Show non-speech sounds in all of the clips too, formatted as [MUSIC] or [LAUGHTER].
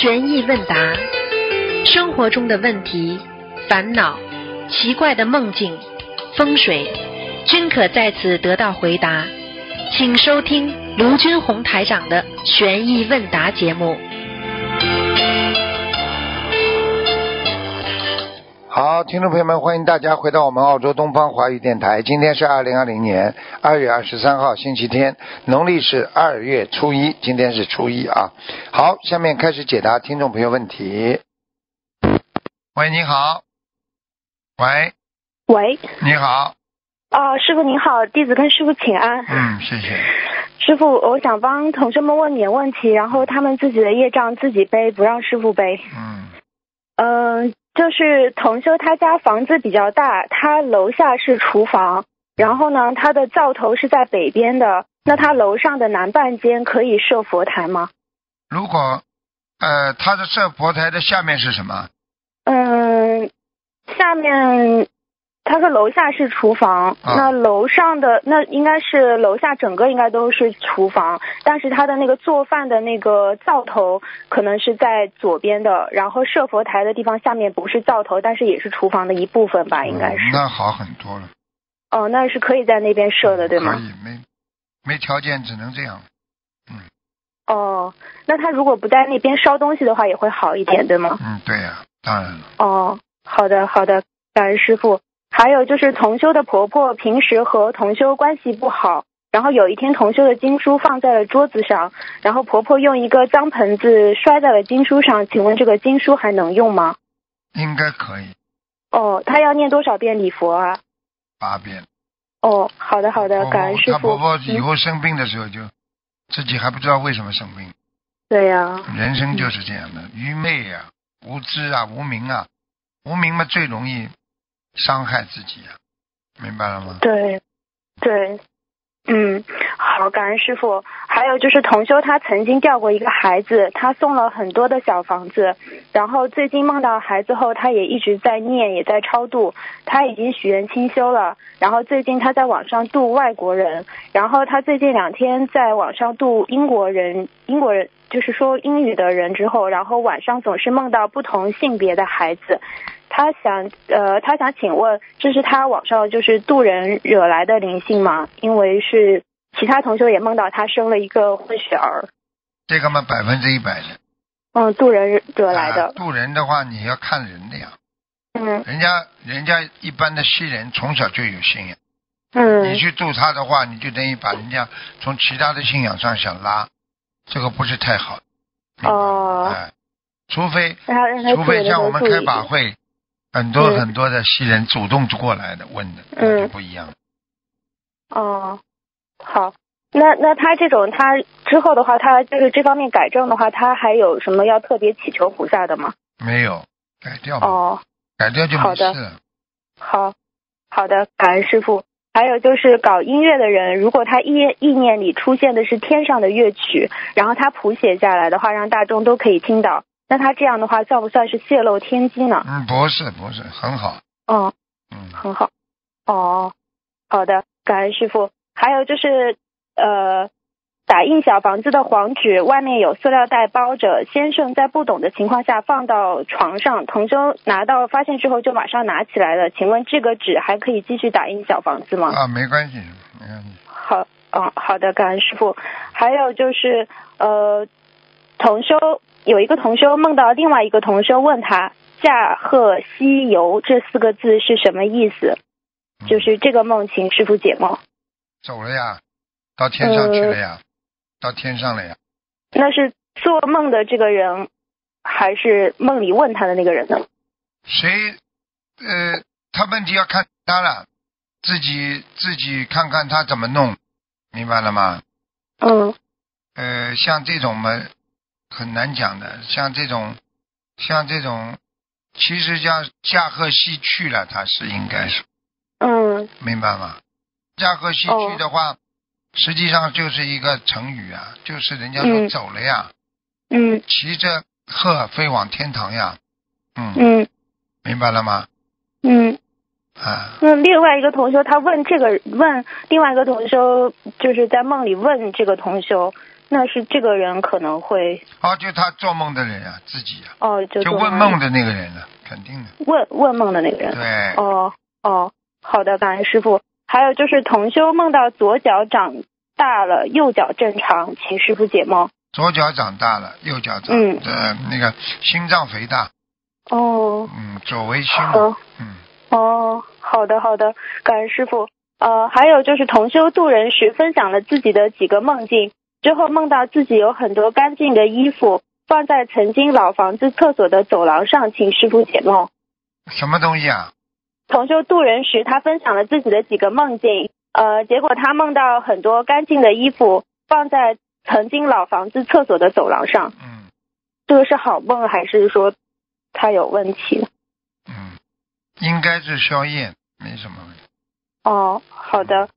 悬疑问答，生活中的问题、烦恼、奇怪的梦境、风水，均可在此得到回答。请收听卢军红台长的悬疑问答节目。好，听众朋友们，欢迎大家回到我们澳洲东方华语电台。今天是二零二零年二月二十三号，星期天，农历是二月初一，今天是初一啊。好，下面开始解答听众朋友问题。喂，你好。喂，喂，你好。啊，师傅您好，弟子跟师傅请安。嗯，谢谢。师傅，我想帮同学们问点问题，然后他们自己的业障自己背，不让师傅背。嗯嗯、就是同修他家房子比较大，他楼下是厨房，然后呢，他的灶头是在北边的，那他楼上的南半间可以设佛台吗？如果呃，他的设佛台的下面是什么？嗯，下面他说楼下是厨房，啊那楼上的那应该是楼下整个应该都是厨房，但是他的那个做饭的那个灶头可能是在左边的，然后设佛台的地方下面不是灶头，但是也是厨房的一部分吧，应该是。嗯那好很多了，哦，那是可以在那边设的，对吗可？以，没没条件，只能这样。嗯哦，那他如果不在那边烧东西的话，也会好一点，对吗？嗯，对呀、当然了。哦，好的好的，感恩师傅。还有就是同修的婆婆平时和同修关系不好，然后有一天同修的经书放在了桌子上，然后婆婆用一个脏盆子摔在了经书上，请问这个经书还能用吗？应该可以哦，她要念多少遍礼佛啊？八遍。哦，好的好的，感恩师他傅。婆婆以嗯后生病的时候就，自己还不知道为什么生病。对呀、人生就是这样的，愚昧呀、无知啊、无明啊，无明嘛最容易伤害自己呀、明白了吗？对，对，嗯，好，感恩师傅。还有就是同修他曾经掉过一个孩子，他送了很多的小房子，然后最近梦到孩子后，他也一直在念，也在超度，他已经许愿清修了。然后最近他在网上度外国人，然后他最近两天在网上度英国人，英国人就是说英语的人之后，然后晚上总是梦到不同性别的孩子。他想，呃，他想请问，这是他网上就是渡人惹来的灵性吗？因为是其他同学也梦到他生了一个混血儿，这个嘛百分之一百的。嗯，渡人惹来啊的，渡人的话，你要看人的呀。嗯人家人家一般的西人从小就有信仰，嗯你去渡他的话，你就等于把人家从其他的信仰上想拉，这个不是太好。哦哎，除非除非像我们开。法会，很多嗯很多的西人主动过来的问的，那嗯就不一样。哦，好，那那他这种他之后的话，他就是这方面改正的话，他还有什么要特别祈求菩萨的吗？没有改掉吧，哦，改掉就没事了。好，好的，感恩师傅。还有就是搞音乐的人，如果他意意念里出现的是天上的乐曲，然后他谱写下来的话，让大众都可以听到，那他这样的话算不算是泄露天机呢？嗯，不是不是，很好。哦，嗯，很好。哦，好的，感恩师傅。还有就是，呃，打印小房子的黄纸外面有塑料袋包着，先生在不懂的情况下放到床上，同修拿到发现之后就马上拿起来了。请问这个纸还可以继续打印小房子吗？啊，没关系，没关系。好，嗯，好的，感恩师傅。还有就是，呃，同修有一个同修梦到另外一个同修问他“驾鹤西游”这四个字是什么意思？嗯就是这个梦，请师傅解梦。走了呀，到天上去了呀，到天上了呀。那是做梦的这个人，还是梦里问他的那个人呢？谁？呃，他问题要看他了，自己自己看看他怎么弄，明白了吗？嗯呃，像这种嘛，很难讲的。像这种，像这种，其实叫驾鹤西去了，他是应该是嗯明白吗？驾鹤西去的话，实际上就是一个成语啊，就是人家说嗯走了呀，嗯骑着鹤飞往天堂呀。嗯，嗯明白了吗？嗯。啊，那另外一个同修，他问这个问另外一个同修，就是在梦里问这个同修，那是这个人可能会哦，就他做梦的人啊，自己啊，哦，就就问梦的那个人呢、肯定的。问问梦的那个人。对，哦哦，好的，感恩师傅。还有就是同修梦到左脚长大了，右脚正常，请师傅解梦。左脚长大了，右脚长，嗯呃，那个心脏肥大，哦嗯，左为心，好嗯，哦，好的好的，感恩师傅。呃，还有就是同修渡人时分享了自己的几个梦境，之后梦到自己有很多干净的衣服放在曾经老房子厕所的走廊上，请师傅解梦。什么东西啊？同修渡人时，他分享了自己的几个梦境，呃，结果他梦到很多干净的衣服放在曾经老房子厕所的走廊上，嗯这个是好梦还是说他有问题？嗯，应该是宵夜，没什么问题。哦，好的。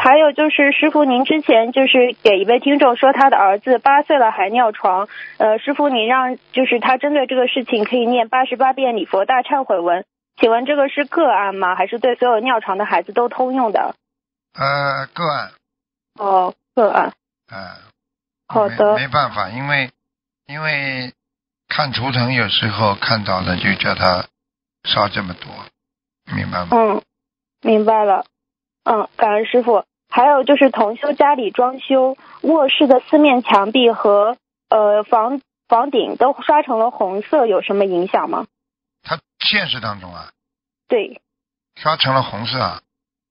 还有就是，师傅，您之前就是给一位听众说他的儿子八岁了还尿床，呃，师傅您让就是他针对这个事情可以念八十八遍礼佛大忏悔文，请问这个是个案吗？还是对所有尿床的孩子都通用的？呃，个案，哦，个案。呃，好的没没办法，因为因为看图腾有时候看到的就叫他烧这么多，明白吗？嗯，明白了。嗯，感恩师傅。还有就是同修家里装修，卧室的四面墙壁和呃房房顶都刷成了红色，有什么影响吗？他现实当中啊，对刷成了红色啊，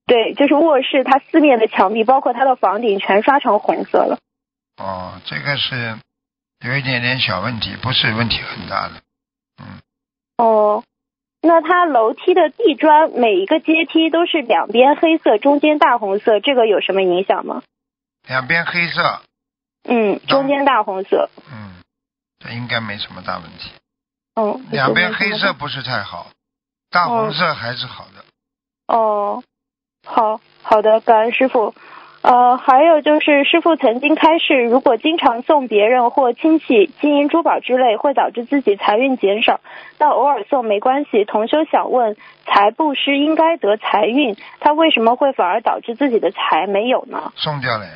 对，就是卧室它四面的墙壁，包括它的房顶全刷成红色了。哦，这个是有一点点小问题，不是问题很大的。嗯，哦，那它楼梯的地砖每一个阶梯都是两边黑色，中间大红色，这个有什么影响吗？两边黑色，嗯，中间大红色。嗯，这应该没什么大问题。嗯，两边黑色。色不是太好，大红色还是好的。哦，好好的，感恩师傅。呃，还有就是师傅曾经开示，如果经常送别人或亲戚金银珠宝之类，会导致自己财运减少。但偶尔送没关系。同修想问，财布施应该得财运，他为什么会反而导致自己的财没有呢？送掉了呀，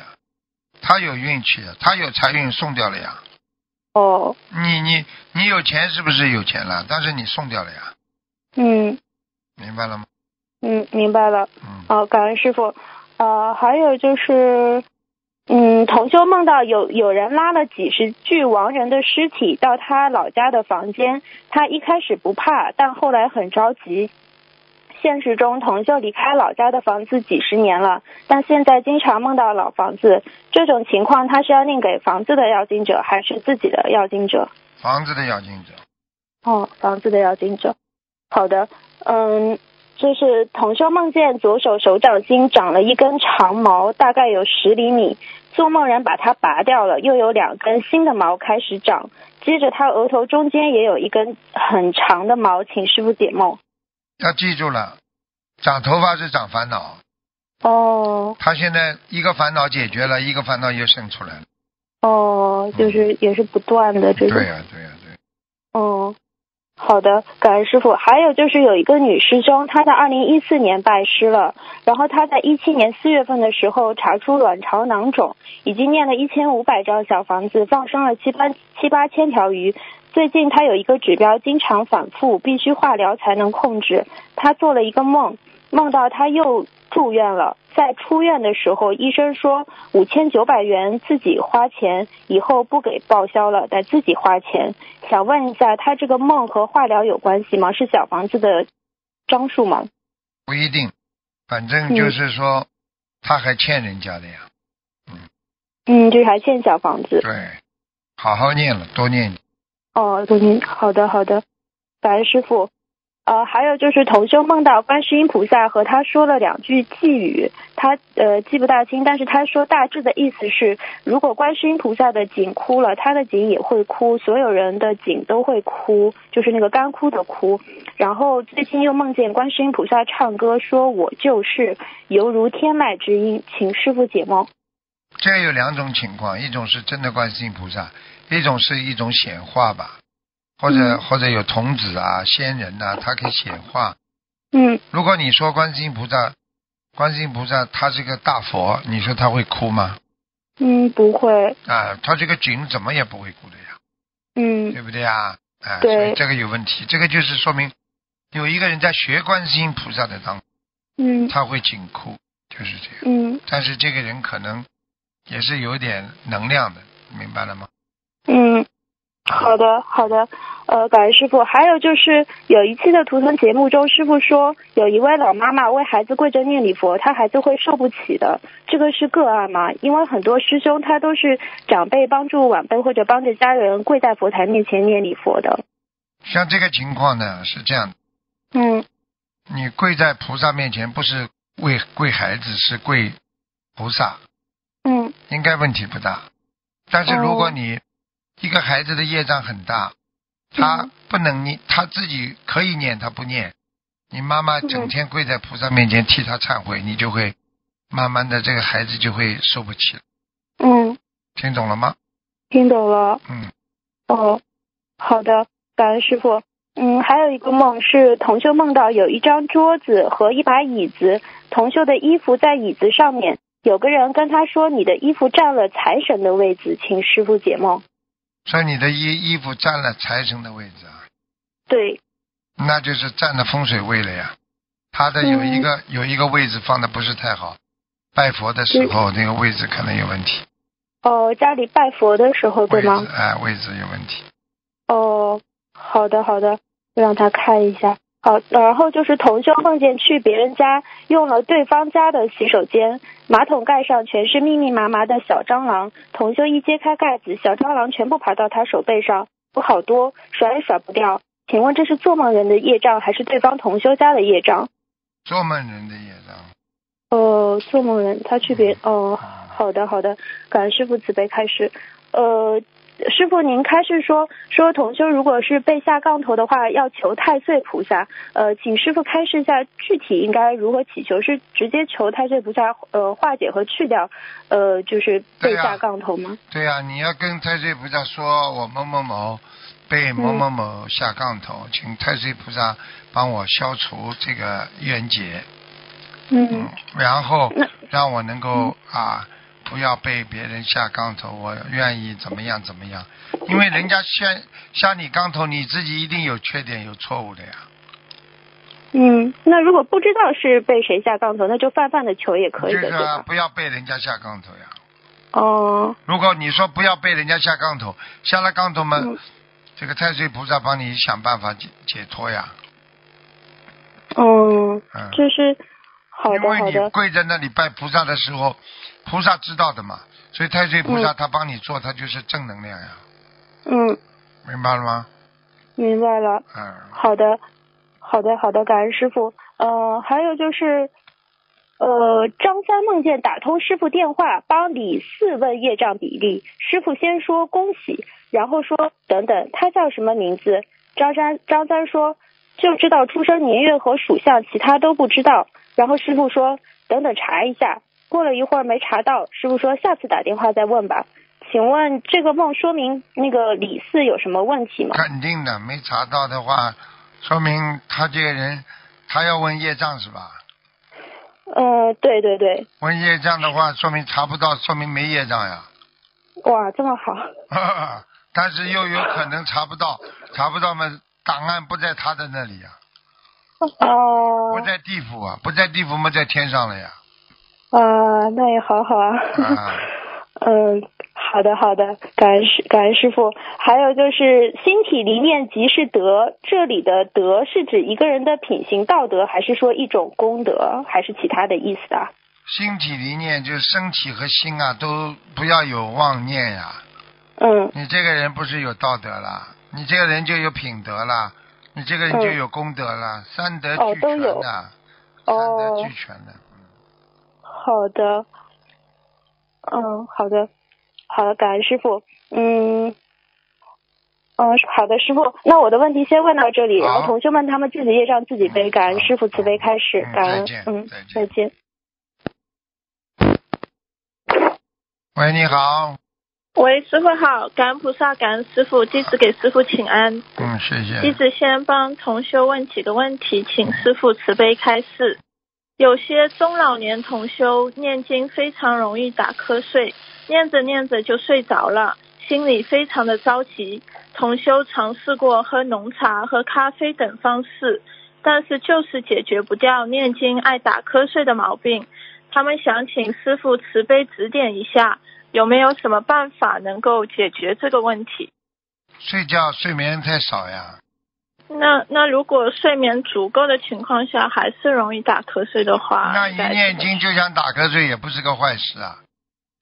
他有运气，他有财运送掉了呀。哦，你你你有钱是不是有钱了？但是你送掉了呀，嗯明白了吗？嗯，明白了。嗯，好，感恩师傅。呃，还有就是，嗯，同修梦到有有人拉了几十具亡人的尸体到他老家的房间，他一开始不怕，但后来很着急。现实中，同修离开老家的房子几十年了，但现在经常梦到老房子。这种情况，他是要念给房子的要经者，还是自己的要经者？房子的要经者，哦，房子的要经者。好的，嗯，就是同修梦见左手手掌心长了一根长毛，大概有十厘米。做梦人把它拔掉了，又有两根新的毛开始长。接着他额头中间也有一根很长的毛，请师傅解梦。要记住了，长头发是长烦恼。哦他现在一个烦恼解决了，一个烦恼又生出来了。哦，就是也是不断的这种。对呀、对呀、对。哦，好的，感恩师傅。还有就是有一个女师兄，她在二零一四年拜师了，然后她在一七年四月份的时候查出卵巢囊肿，已经念了一千五百张小房子，放生了七八七八千条鱼。最近她有一个指标经常反复，必须化疗才能控制。她做了一个梦，梦到她又住院了。在出院的时候，医生说五千九百元自己花钱，以后不给报销了，得自己花钱。想问一下，他这个梦和化疗有关系吗？是小房子的张数吗？不一定，反正就是说，他还欠人家的呀。嗯嗯，就是还欠小房子。对，好好念了，多念。哦，多您好的好的，感恩师傅。呃，还有就是同修梦到观世音菩萨和他说了两句寄语，他呃记不大清，但是他说大致的意思是，如果观世音菩萨的井哭了，他的井也会哭，所有人的井都会哭，就是那个干枯的枯。然后最近又梦见观世音菩萨唱歌，说我就是，犹如天籁之音，请师傅解梦。这有两种情况，一种是真的观世音菩萨，一种是一种显化吧，或者、嗯或者有童子啊、仙人呐、他可以显化。嗯如果你说观世音菩萨，观世音菩萨他是个大佛，你说他会哭吗？嗯，不会。啊，他这个颈怎么也不会哭的呀，嗯对不对呀？啊，对所以这个有问题，这个就是说明有一个人在学观世音菩萨的当，嗯他会紧哭，就是这样。嗯但是这个人可能也是有点能量的，明白了吗？嗯，好的好的。呃，感恩师傅。还有就是有一期的图腾节目中，师傅说有一位老妈妈为孩子跪着念礼佛，她孩子会受不起的。这个是个案吗？因为很多师兄他都是长辈帮助晚辈或者帮着家人跪在佛台面前念礼佛的。像这个情况呢是这样的，嗯你跪在菩萨面前，不是为跪孩子，是跪菩萨，嗯应该问题不大。但是如果哦你一个孩子的业障很大，他嗯不能念，他自己可以念，他不念。你妈妈嗯整天跪在菩萨面前替他忏悔，你就会慢慢的这个孩子就会受不起了。嗯，听懂了吗？听懂了。嗯，哦，好的，感恩师傅。嗯，还有一个梦是同修梦到有一张桌子和一把椅子，同修的衣服在椅子上面，有个人跟他说：“你的衣服占了财神的位置，请师傅解梦。所以你的衣衣服占了财神的位置啊，”对，那就是占了风水位了呀。他的有一个、有一个位置放的不是太好，拜佛的时候那个位置可能有问题，哦，家里拜佛的时候对吗？哎位置有问题。哦，好的好的，让他看一下。好，然后就是同修梦见去别人家用了对方家的洗手间，马桶盖上全是密密麻麻的小蟑螂。同修一揭开盖子，小蟑螂全部爬到他手背上，有好多，甩也甩不掉。请问这是做梦人的业障，还是对方同修家的业障？做梦人的业障。呃，做梦人他去别哦，好的好的，感恩师傅慈悲开始。呃，师傅您开示说说同修如果是被下杠头的话，要求太岁菩萨。呃，请师傅开示一下具体应该如何祈求？是直接求太岁菩萨呃化解和去掉呃就是被下杠头吗？对呀、你要跟太岁菩萨说，我某某某被某某某下杠头，请太岁菩萨帮我消除这个冤结，嗯嗯，然后让我能够啊不要被别人下杠头，我愿意怎么样怎么样，因为人家下下你杠头，你自己一定有缺点有错误的呀。嗯，那如果不知道是被谁下杠头，那就泛泛的求也可以的，就是？啊不要被人家下杠头呀。哦，如果你说不要被人家下杠头，下了杠头嘛，嗯这个太岁菩萨帮你想办法解解脱呀。哦，嗯，这是好因为你的好的，跪在那里拜菩萨的时候，菩萨知道的嘛，所以太岁菩萨嗯他帮你做，他就是正能量呀，嗯，明白了吗？明白了。嗯，好的，好的，好的，感恩师傅。呃，还有就是，呃，张三梦见打通师傅电话，帮李四问业障比例。师傅先说恭喜，然后说等等，他叫什么名字？张三张三说就知道出生年月和属相，其他都不知道。然后师傅说等等查一下。过了一会儿没查到，师傅说下次打电话再问吧。请问这个梦说明那个李四有什么问题吗？肯定的，没查到的话，说明他这个人，他要问业障是吧？呃，对对对，问业障的话，说明查不到，说明没业障呀。哇，这么好。[LAUGHS] 但是又有可能查不到，查不到嘛，档案不在他的那里呀，[LAUGHS] 哦不，在地府啊，不在地府嘛，在天上了呀。啊，那也好好啊。啊，[LAUGHS] 嗯，好的好的，感恩师感恩师傅。还有就是心体离念即是德，这里的德是指一个人的品行道德，还是说一种功德，还是其他的意思啊？心体离念就是身体和心啊，都不要有妄念呀。嗯你这个人不是有道德了，你这个人就有品德了，你这个人就有功德了，三德俱全哦都有。的，三哦。德俱全的。好的，嗯，好的，好的，感恩师傅。嗯，嗯，好的，师傅。那我的问题先问到这里，然后同学们他们自己业障自己背，嗯感恩师傅慈悲开始，嗯感恩，嗯，再见。喂，你好，喂，师傅好，感恩菩萨，感恩师傅，弟子给师傅请安。嗯，谢谢。弟子先帮同修问几个问题，请师傅慈悲开示。有些中老年同修念经非常容易打瞌睡，念着念着就睡着了，心里非常的着急。同修尝试过喝浓茶、喝咖啡等方式，但是就是解决不掉念经爱打瞌睡的毛病。他们想请师傅慈悲指点一下，有没有什么办法能够解决这个问题？睡觉睡眠太少呀。那那如果睡眠足够的情况下，还是容易打瞌睡的话，那一念经就想打瞌睡，也不是个坏事啊。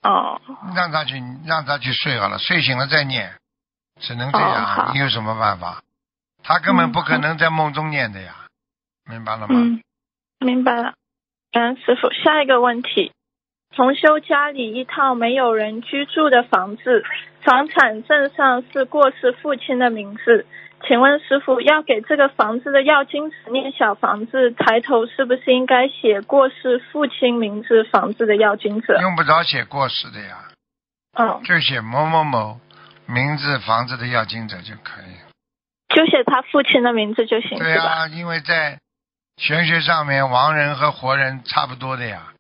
哦，让他去，让他去睡好了，睡醒了再念，只能这样，哦你有什么办法？他根本嗯不可能在梦中念的呀，明白了吗？嗯，明白了。嗯师傅，下一个问题：同修家里一套没有人居住的房子，房产证上是过世父亲的名字。请问师傅，要给这个房子的要经者念小房子，抬头是不是应该写过世父亲名字房子的要经者？用不着写过世的呀，嗯，就写某某某名字房子的要经者就可以。就写他父亲的名字就行，对呀、因为在玄学上面，亡人和活人差不多的呀，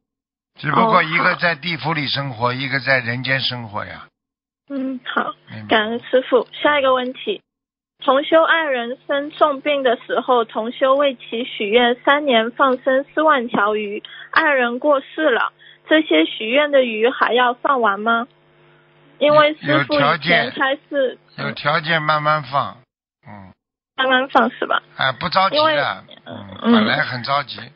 只不过哦一个在地府里生活，一个在人间生活呀，嗯，好。感恩师傅。下一个问题：同修爱人生重病的时候，同修为其许愿三年放生四万条鱼，爱人过世了，这些许愿的鱼还要放完吗？因为师傅有条以前件开始有嗯条件慢慢放，嗯，慢慢放是吧？哎，不着急的，嗯嗯，本来很着急，嗯，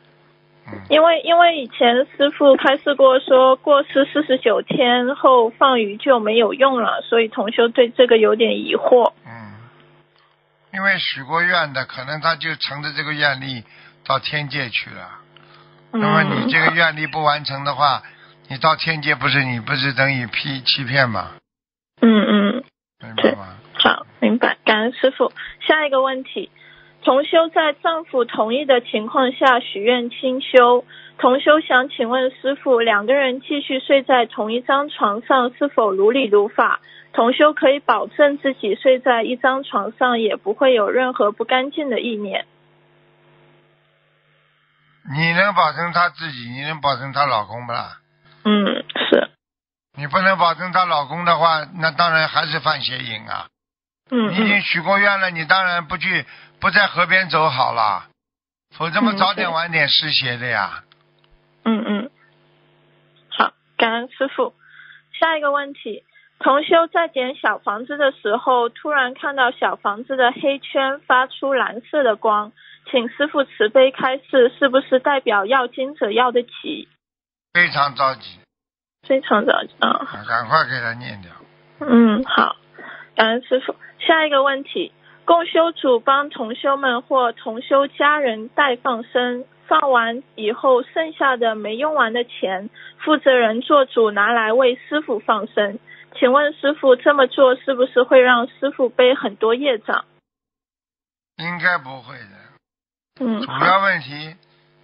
因为因为以前师傅开示过说过世四十九天后放鱼就没有用了，所以同修对这个有点疑惑。嗯，因为许过愿的，可能他就乘着这个愿力到天界去了。嗯，那么你这个愿力不完成的话，你到天界不是你不是等于批欺骗吗？嗯嗯。明白吗？好，明白，感恩师傅。下一个问题，同修在丈夫同意的情况下许愿清修，同修想请问师傅，两个人继续睡在同一张床上是否如理如法？同修可以保证自己睡在一张床上也不会有任何不干净的意念。你能保证她自己，你能保证她老公不啦？嗯，是，你不能保证她老公的话，那当然还是犯邪淫啊！嗯你已经嗯许过愿了，你当然不去，不在河边走好了，否则嘛嗯早点晚点湿鞋的呀。嗯嗯，好，感恩师傅。下一个问题，同修在点小房子的时候，突然看到小房子的黑圈发出蓝色的光，请师傅慈悲开示，是不是代表要经者要得急？非常着急，非常着急啊。啊赶快给他念掉。嗯，好，感恩师傅。下一个问题，共修组帮同修们或同修家人代放生，放完以后剩下的没用完的钱，负责人做主拿来为师傅放生。请问师傅这么做是不是会让师傅背很多业障？应该不会的。嗯，主，要问题，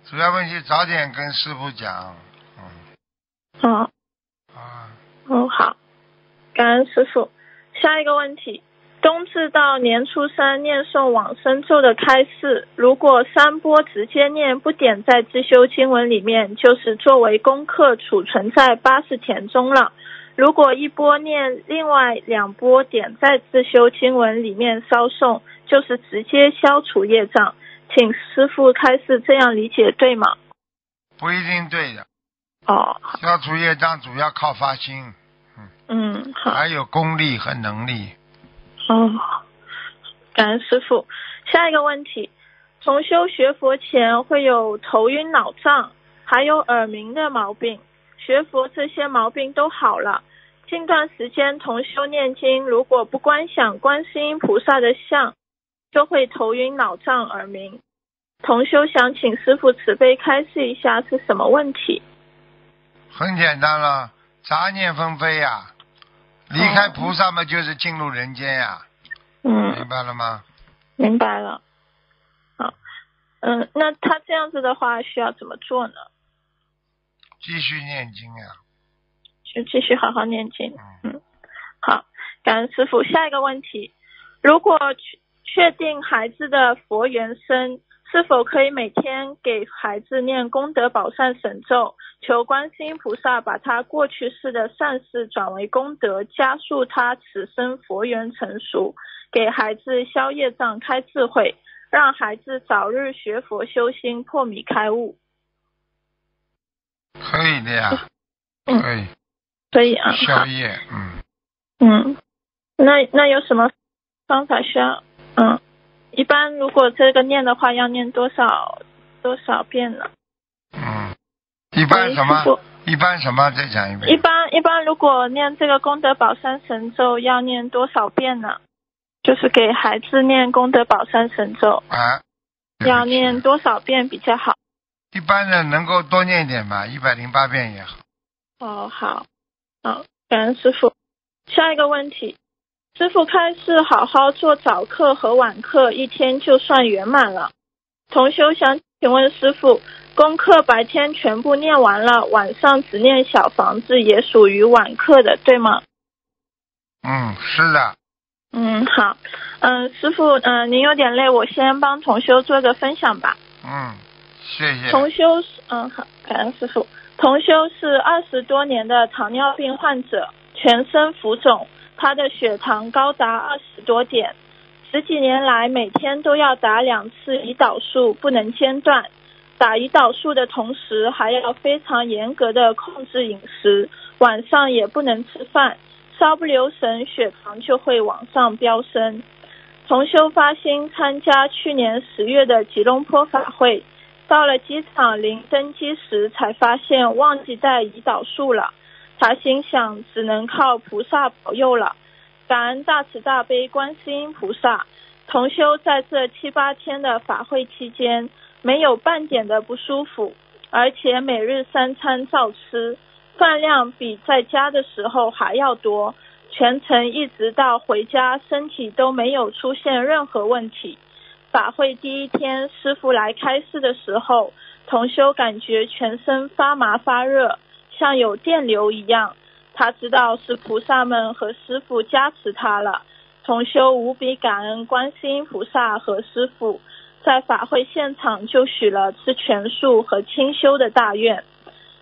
主要问题早点跟师傅讲。嗯好，啊，哦，好，感恩师傅。下一个问题，冬至到年初三念诵往生咒的开示，如果三波直接念不点在自修经文里面，就是作为功课储存在八十田中了。如果一波念，另外两波点在自修经文里面稍送，就是直接消除业障。请师傅开示，这样理解对吗？不一定对的。哦，消除业障主要靠发心，嗯，好。还有功力和能力。哦，感恩师傅。下一个问题，重修学佛前会有头晕脑胀，还有耳鸣的毛病。学佛这些毛病都好了，近段时间同修念经，如果不观想观世音菩萨的像，就会头晕脑胀、耳鸣。同修想请师傅慈悲开示一下是什么问题？很简单了，杂念纷飞呀、离开菩萨嘛，就是进入人间呀、明嗯，白了吗？明白了。好，嗯，那他这样子的话需要怎么做呢？继续念经呀、就继续好好念经。嗯，好，感恩师傅。下一个问题，如果确确定孩子的佛缘深，是否可以每天给孩子念功德宝善神咒，求观世音菩萨把他过去世的善事转为功德，加速他此生佛缘成熟，给孩子消业障、开智慧，让孩子早日学佛修心、破迷开悟。可以的呀，嗯。可以。可以啊，好，宵夜，嗯，嗯，那那有什么方法需要？嗯，一般如果这个念的话，要念多少多少遍呢？嗯，一般什么？一般什么？再讲一遍一。般一般，如果念这个功德宝山神咒，要念多少遍呢？就是给孩子念功德宝山神咒，啊，要念多少遍比较好？一般的能够多念一点吧，一百零八遍也好。哦，好，好，感恩师傅。下一个问题，师傅开示好好做早课和晚课，一天就算圆满了。同修想请问师傅，功课白天全部念完了，晚上只念小房子，也属于晚课的，对吗？嗯，是的，嗯，好，嗯，师傅，嗯，您有点累，我先帮同修做个分享吧。嗯，谢谢。同修是，嗯，好，感恩师傅。同修是二十多年的糖尿病患者，全身浮肿，他的血糖高达二十多点，十几年来每天都要打两次胰岛素，不能间断。打胰岛素的同时，还要非常严格的控制饮食，晚上也不能吃饭，稍不留神血糖就会往上飙升。同修发心参加去年十月的吉隆坡法会，到了机场临登机时才发现忘记带胰岛素了。他心想只能靠菩萨保佑了，感恩大慈大悲观世音菩萨。同修在这七八天的法会期间，没有半点的不舒服，而且每日三餐照吃，饭量比在家的时候还要多。全程一直到回家，身体都没有出现任何问题。法会第一天，师傅来开示的时候，同修感觉全身发麻发热，像有电流一样。他知道是菩萨们和师傅加持他了。同修无比感恩观世音菩萨和师傅，在法会现场就许了吃全素和清修的大愿。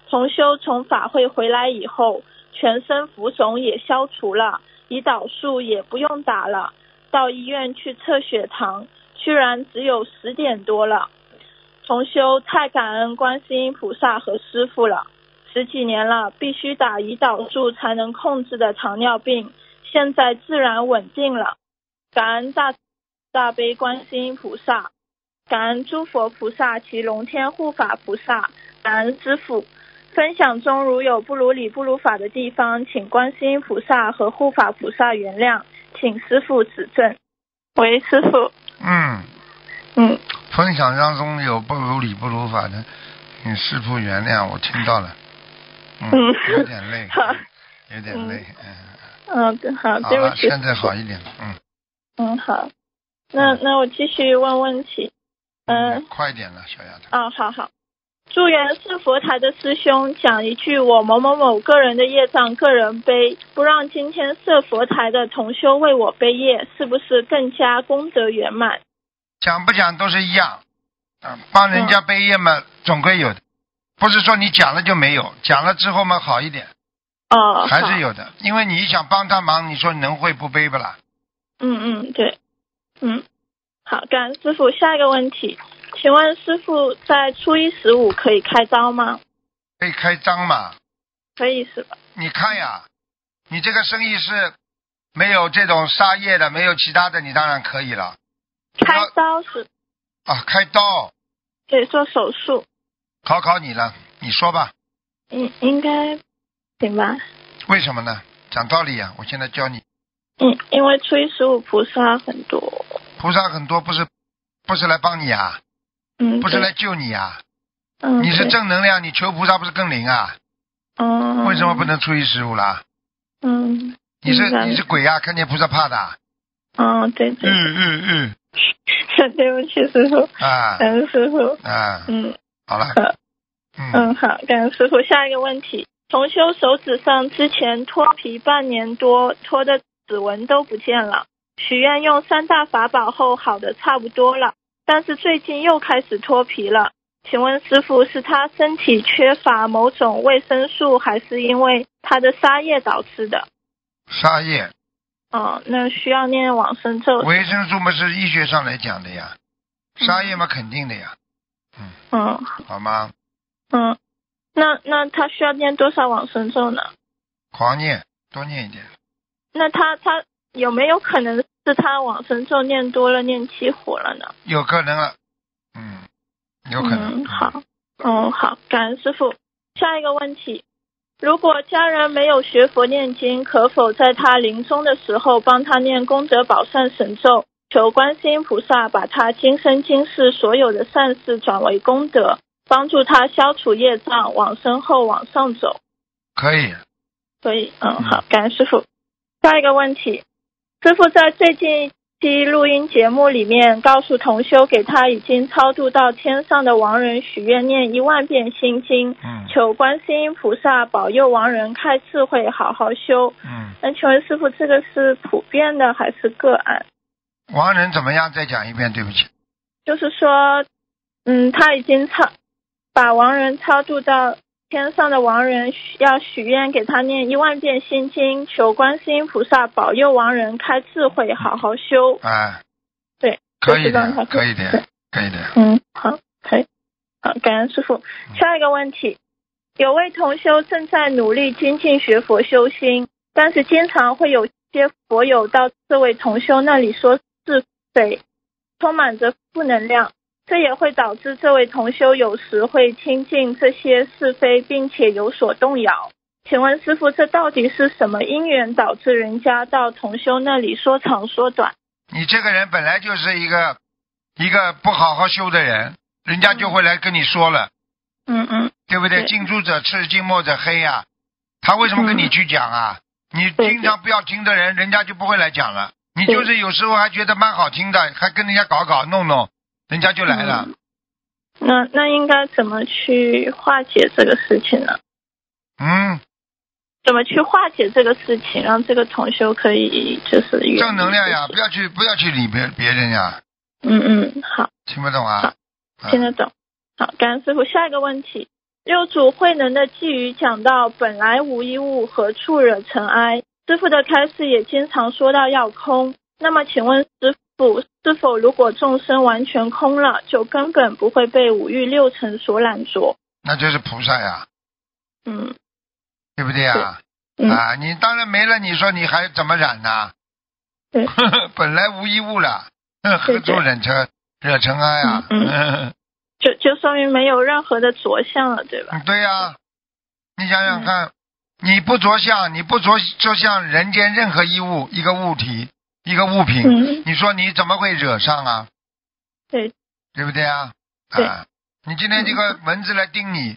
同修从法会回来以后，全身浮肿也消除了，胰岛素也不用打了。到医院去测血糖，居然只有十点多了。同修太感恩观世音菩萨和师傅了，十几年了，必须打胰岛素才能控制的糖尿病，现在自然稳定了。感恩大大悲观世音菩萨，感恩诸佛菩萨及龙天护法菩萨，感恩师傅。分享中如有不如理不如法的地方，请观世音菩萨和护法菩萨原谅，请师傅指正。喂，师傅，嗯，嗯，分享当中有不如理不如法的，请师傅原谅，我听到了。嗯，嗯有点累好，有点累，嗯。嗯，对，好，对不起，现在好一点了，嗯。嗯，好，那那我继续问问题。嗯，快点了，小丫头。啊，好好。祝愿是佛台的师兄讲一句“我某某某个人的业障个人背”，不让今天设佛台的同修为我背业，是不是更加功德圆满？讲不讲都是一样，啊，帮人家背业嘛，总归有的，不是说你讲了就没有，讲了之后嘛好一点，哦，还是有的，因为你想帮他忙，你说能会不背不啦？嗯嗯，对，嗯，好，感恩师傅。下一个问题，请问师傅在初一十五可以开刀吗？可以开张嘛？可以是吧？你看呀，你这个生意是没有这种杀业的，没有其他的，你当然可以了开刀是啊。开刀，对做手术，考考你了，你说吧，应应该行吧？为什么呢？讲道理呀，我现在教你，嗯，因为初一十五菩萨很多，菩萨很多不是不是来帮你啊，嗯，不是来救你啊，嗯，你是正能量，你求菩萨不是更灵啊？嗯，为什么不？能初一十五啦？嗯，你是你是鬼啊？看见菩萨怕的啊？嗯，对对，嗯嗯嗯。[LAUGHS] 对不起师傅，啊。感恩师傅，啊，嗯好了，嗯嗯好，感恩师傅。下一个问题，重修手指上之前脱皮半年多，脱的指纹都不见了，许愿用三大法宝后好的差不多了，但是最近又开始脱皮了。请问师傅，是他身体缺乏某种维生素，还是因为他的沙叶导致的？沙叶，哦，那需要念往生咒。维生素嘛是医学上来讲的呀，沙叶嘛肯定的呀，嗯好吗？嗯，那那他需要念多少往生咒呢？狂念，多念一点。那他他有没有可能是他往生咒念多了，念起火了呢？有可能啊，嗯，有可能。嗯，好，嗯，好，感恩师傅。下一个问题，如果家人没有学佛念经，可否在他临终的时候帮他念功德宝善神咒，求观世音菩萨把他今生今世所有的善事转为功德，帮助他消除业障，往生后往上走？可以，可以，嗯，好，感恩师傅。下一个问题，师傅在最近一期录音节目里面告诉同修，给他已经超度到天上的亡人许愿念一万遍心经，嗯求观世音菩萨保佑亡人开智慧，好好修。嗯。那请问师傅，这个是普遍的还是个案？亡人怎么样？再讲一遍，对不起。就是说，嗯，他已经超把亡人超度到天上的亡人许要许愿给他念一万遍心经，求观世音菩萨保佑亡人开智慧，好好修。哎，对，可以的，可以的，可以的。嗯，好，可以。好，感恩师傅。下一个问题，有位同修正在努力精进学佛修心，但是经常会有些佛友到这位同修那里说充满着负能量，这也会导致这位同修有时会亲近这些是非，并且有所动摇。请问师傅，这到底是什么因缘导致人家到同修那里说长说短？你这个人本来就是一个一个不好好修的人，人家就会来跟你说了，嗯嗯，对不对？近朱者赤，近墨者黑呀、他为什么跟你去讲啊？你经常不要听的人，人家就不会来讲了。你就是有时候还觉得蛮好听的，还跟人家搞搞弄弄，人家就来了。嗯那那应该怎么去化解这个事情呢？嗯，怎么去化解这个事情，让这个同修可以就是正能量呀，不要去不要去理别别人呀，嗯嗯，好，听不懂啊？啊听得懂。好，感恩师傅。下一个问题，六祖慧能的寄语讲到“本来无一物，何处惹尘埃”。师傅的开示也经常说到要空。那么，请问师傅，是否如果众生完全空了，就根本不会被五欲六尘所染着？那就是菩萨呀，嗯对不对呀？嗯，啊，你当然没了，你说你还怎么染呢？对 [LAUGHS] 本来无一物了，何 [LAUGHS] 对处惹尘惹尘埃啊？嗯嗯 [LAUGHS] 就就说明没有任何的着相了，对吧？对呀、你想想看，你不着相，你不着着相人间任何一物、一个物体、一个物品，嗯，你说你怎么会惹上啊？对，对不对啊？对啊，你今天这个蚊子来叮你，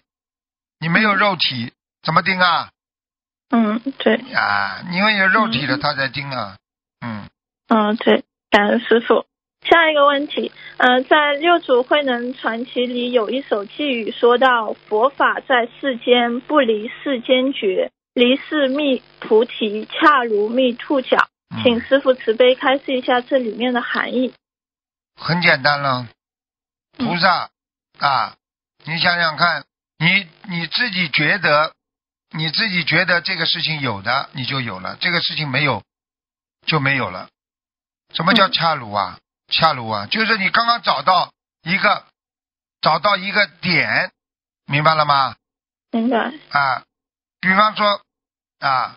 你没有肉体，怎么叮啊？嗯，对，啊，你因为有肉体了，嗯它才叮啊。嗯，嗯，对，感恩师傅。下一个问题，呃，在六祖慧能传奇里有一首寄语说到：“佛法在世间，不离世间觉，离世觅菩提，恰如觅兔角。”嗯请师傅慈悲开示一下这里面的含义。很简单了，嗯菩萨啊，你想想看，你你自己觉得，你自己觉得这个事情有的，你就有了；这个事情没有，就没有了。什么叫嗯恰如啊？恰如啊，就是你刚刚找到一个，找到一个点，明白了吗？明白？啊，比方说啊，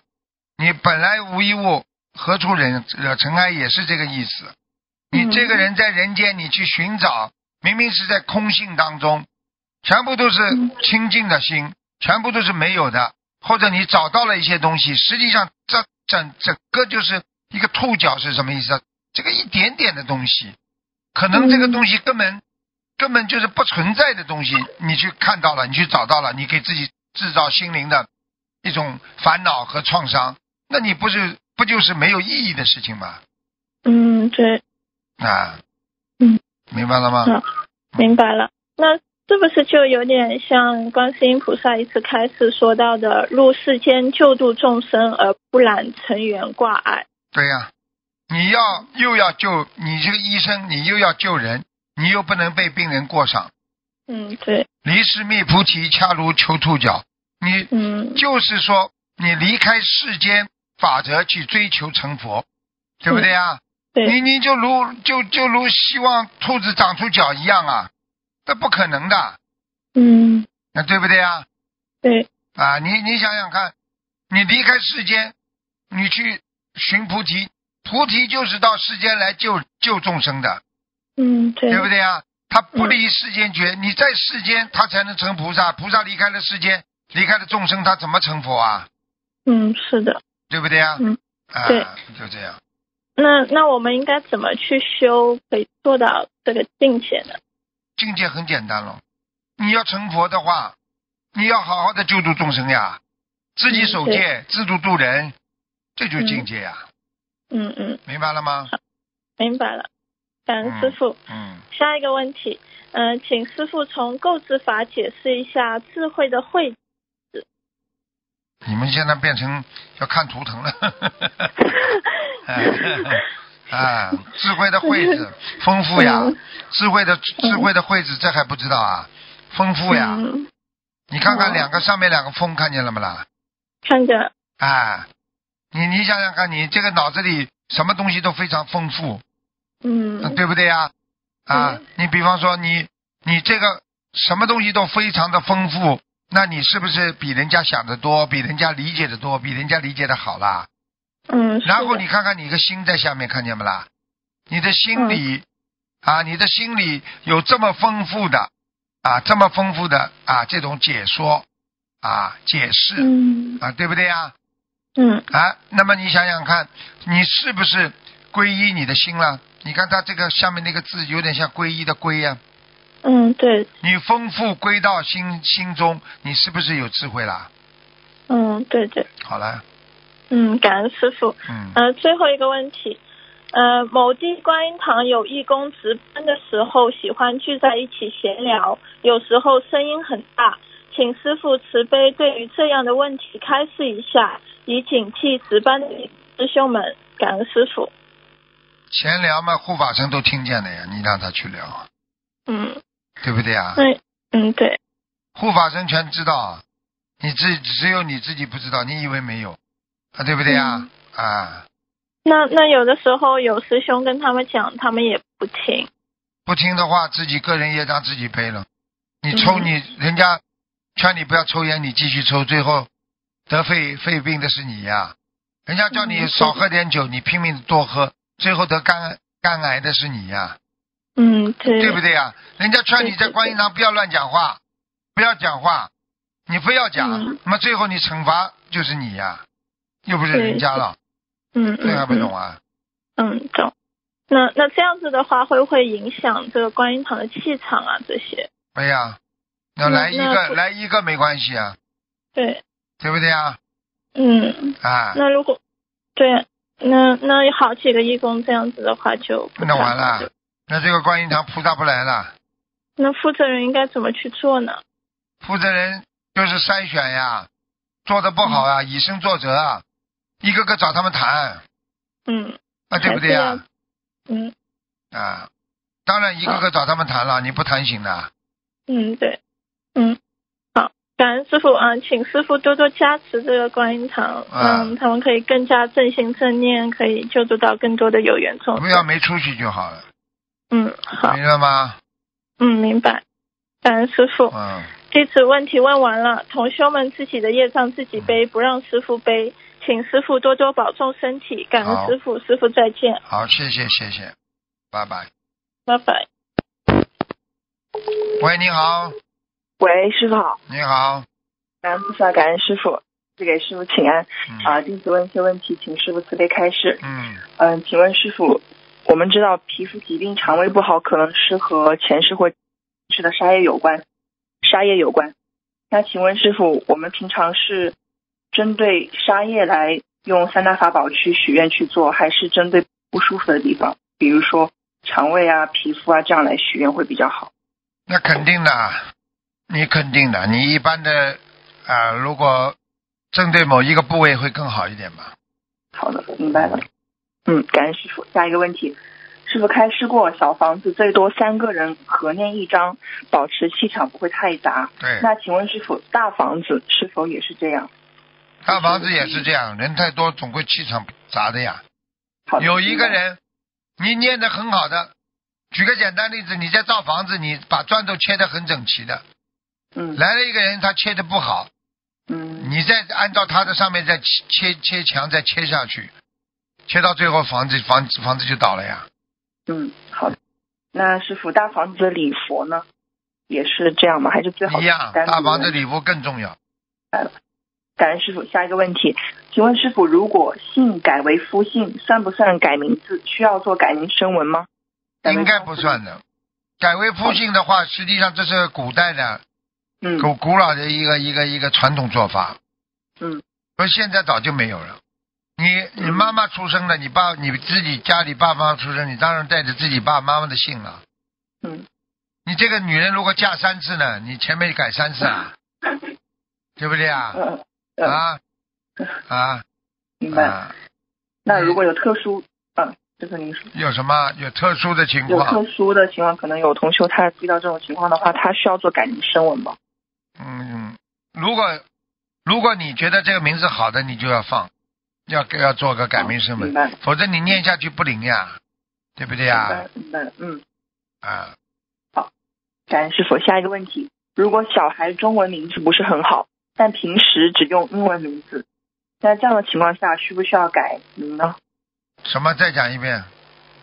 你本来无一物，何处惹惹尘埃，也是这个意思。你这个人在人间，你去寻找，明明是在空性当中，全部都是清净的心，全部都是没有的，或者你找到了一些东西，实际上这整整个就是一个兔角是什么意思？这个一点点的东西，可能这个东西根本、根本就是不存在的东西，你去看到了，你去找到了，你给自己制造心灵的一种烦恼和创伤，那你不是不就是没有意义的事情吗？嗯，对，啊，嗯，明白了吗？嗯明白了。那是不是就有点像观世音菩萨一次开始说到的“入世间救度众生，而不染尘缘挂碍对呀、你要又要救你这个医生，你又要救人，你又不能被病人过上。嗯，对，离世觅菩提，恰如求兔角。你嗯。就是说，你离开世间法则去追求成佛，对不对。啊？你对，你你就如就就如希望兔子长出脚一样啊，那不可能的，嗯。那对不对啊？对，啊，你你想想看，你离开世间，你去寻菩提，菩提就是到世间来救救众生的，嗯对，对不对啊？他不离世间觉，你在世间他才能成菩萨，菩萨离开了世间，离开了众生，他怎么成佛啊？嗯是的。对不对啊？嗯，啊，对就这样。那那我们应该怎么去修，可以做到这个境界呢？境界很简单了，你要成佛的话，你要好好的救助众生呀，自己守戒，自度度人，这就是境界呀，嗯嗯，明白了吗？明白了。感恩师傅。嗯，下一个问题，嗯、请师傅从构字法解释一下智慧的慧。你们现在变成要看图腾了，[LAUGHS] [LAUGHS] 啊，智慧的慧子丰富呀，嗯。智慧的智慧的慧子，这还不知道啊？丰富呀，嗯，你看看哦两个上面两个风看见了没啦？看见，啊，你你想想看，你这个脑子里什么东西都非常丰富，嗯。对不对呀？啊对，你比方说你你这个什么东西都非常的丰富，那你是不是比人家想的多，比人家理解的多，比人家理解的好啦？嗯，然后你看看你一个心在下面，看见没啦？你的心里、啊，你的心里有这么丰富的啊，这么丰富的啊这种解说啊解释、嗯啊，对不对呀？嗯啊，那么你想想看，你是不是皈依你的心了？你看他这个下面那个字有点像皈依的皈呀、嗯，对，你丰富归到心心中，你是不是有智慧啦？嗯对对，好了，嗯，感恩师傅。嗯，呃，最后一个问题，呃，某地观音堂有义工值班的时候，喜欢聚在一起闲聊，有时候声音很大，请师傅慈悲对于这样的问题开示一下，以警惕值班的师兄们。感恩师傅。闲聊嘛，护法神都听见了呀，你让他去聊，嗯，对不对啊？对嗯对，护法神全知道，你自只有你自己不知道，你以为没有啊？对不对呀？嗯啊，那那有的时候有师兄跟他们讲，他们也不听。不听的话，自己个人业障自己背了。你抽嗯你，人家劝你不要抽烟，你继续抽，最后得肺肺病的是你呀。人家叫你嗯少喝点酒，你拼命地多喝，最后得肝肝癌的是你呀，嗯，对，对不对呀？人家劝你在观音堂不要乱讲话，不要讲话，你非要讲，嗯那么最后你惩罚就是你呀，又不是人家了，嗯这还不懂啊？嗯，懂。那那这样子的话，会不会影响这个观音堂的气场啊？这些？哎呀，那那来一个来一个没关系啊，对，对不对啊？嗯，啊，那如果对，那那有好几个义工这样子的话就不那完了，那这个观音堂菩萨不来了，那负责人应该怎么去做呢？负责人就是筛选呀，做的不好啊，以身作则啊，一个个找他们谈。嗯。啊，对不对呀？嗯。啊，当然一个个找他们谈了，你不谈行的。嗯，对，嗯，好，感恩师傅啊，请师傅多多加持这个观音堂，啊。嗯，他们可以更加正心正念，可以救助到更多的有缘众不要。没出息就好了，嗯，好，明白吗？嗯，明白。感恩师傅。嗯，弟子问题问完了，同修们自己的业障自己背，不让师傅背，请师傅多多保重身体。感恩师傅，师傅再见，好，谢谢谢谢，拜拜。拜拜。喂，你好，喂，师傅好，你好，感恩菩萨，感恩师傅，是给师傅请安嗯啊。弟子问一些问题，请师傅慈悲开示。嗯，嗯，请问师傅，我们知道皮肤疾病、肠胃不好，可能是和前世或吃的沙叶有关，沙叶有关。那请问师傅，我们平常是针对沙叶来用三大法宝去许愿去做，还是针对不舒服的地方，比如说肠胃啊、皮肤啊这样来许愿会比较好？那肯定的，你肯定的，你一般的啊、如果针对某一个部位会更好一点吧。好的，明白了。嗯，感恩师傅。下一个问题，师傅开示过，小房子最多三个人合念一张，保持气场不会太杂。对，那请问师傅，大房子是否也是这样？大房子也是这样，人太多总归气场杂的呀。好的有一个，人，你念的很好的，举个简单例子，你在造房子，你把砖头切得很整齐的，嗯来了一个人他切的不好，嗯，你再按照他的上面再切切切墙再切下去，切到最后房子房子房子就倒了呀。嗯，好的。那师傅，大房子的礼佛呢，也是这样吗？还是最好一样，大房子礼佛更重要。感恩师傅，下一个问题，请问师傅，如果姓改为夫姓，算不算改名字？需要做改名声纹吗？应该不算的。改为夫姓的话，实际上这是古代的嗯古古老的一个一个一个传统做法，嗯而现在早就没有了。你你妈妈出生的，你爸你自己家里爸妈出生，你当然带着自己爸爸妈妈的姓了。嗯，你这个女人如果嫁三次呢，你前面改三次啊，[LAUGHS] 对不对啊？啊啊明白。啊！那如果有特殊，嗯，这个您说。有什么有特殊的情有特？殊的情况，可能有同修他遇到这种情况的话，他需要做改名声文吗？嗯，如果如果你觉得这个名字好的，你就要放，要要做个改名声明，明白，否则你念下去不灵呀，对不对明呀？白，明白了。嗯，啊，好感恩师傅。下一个问题，如果小孩中文名字不是很好，但平时只用英文名字，那这样的情况下需不需要改名呢？什么？再讲一遍。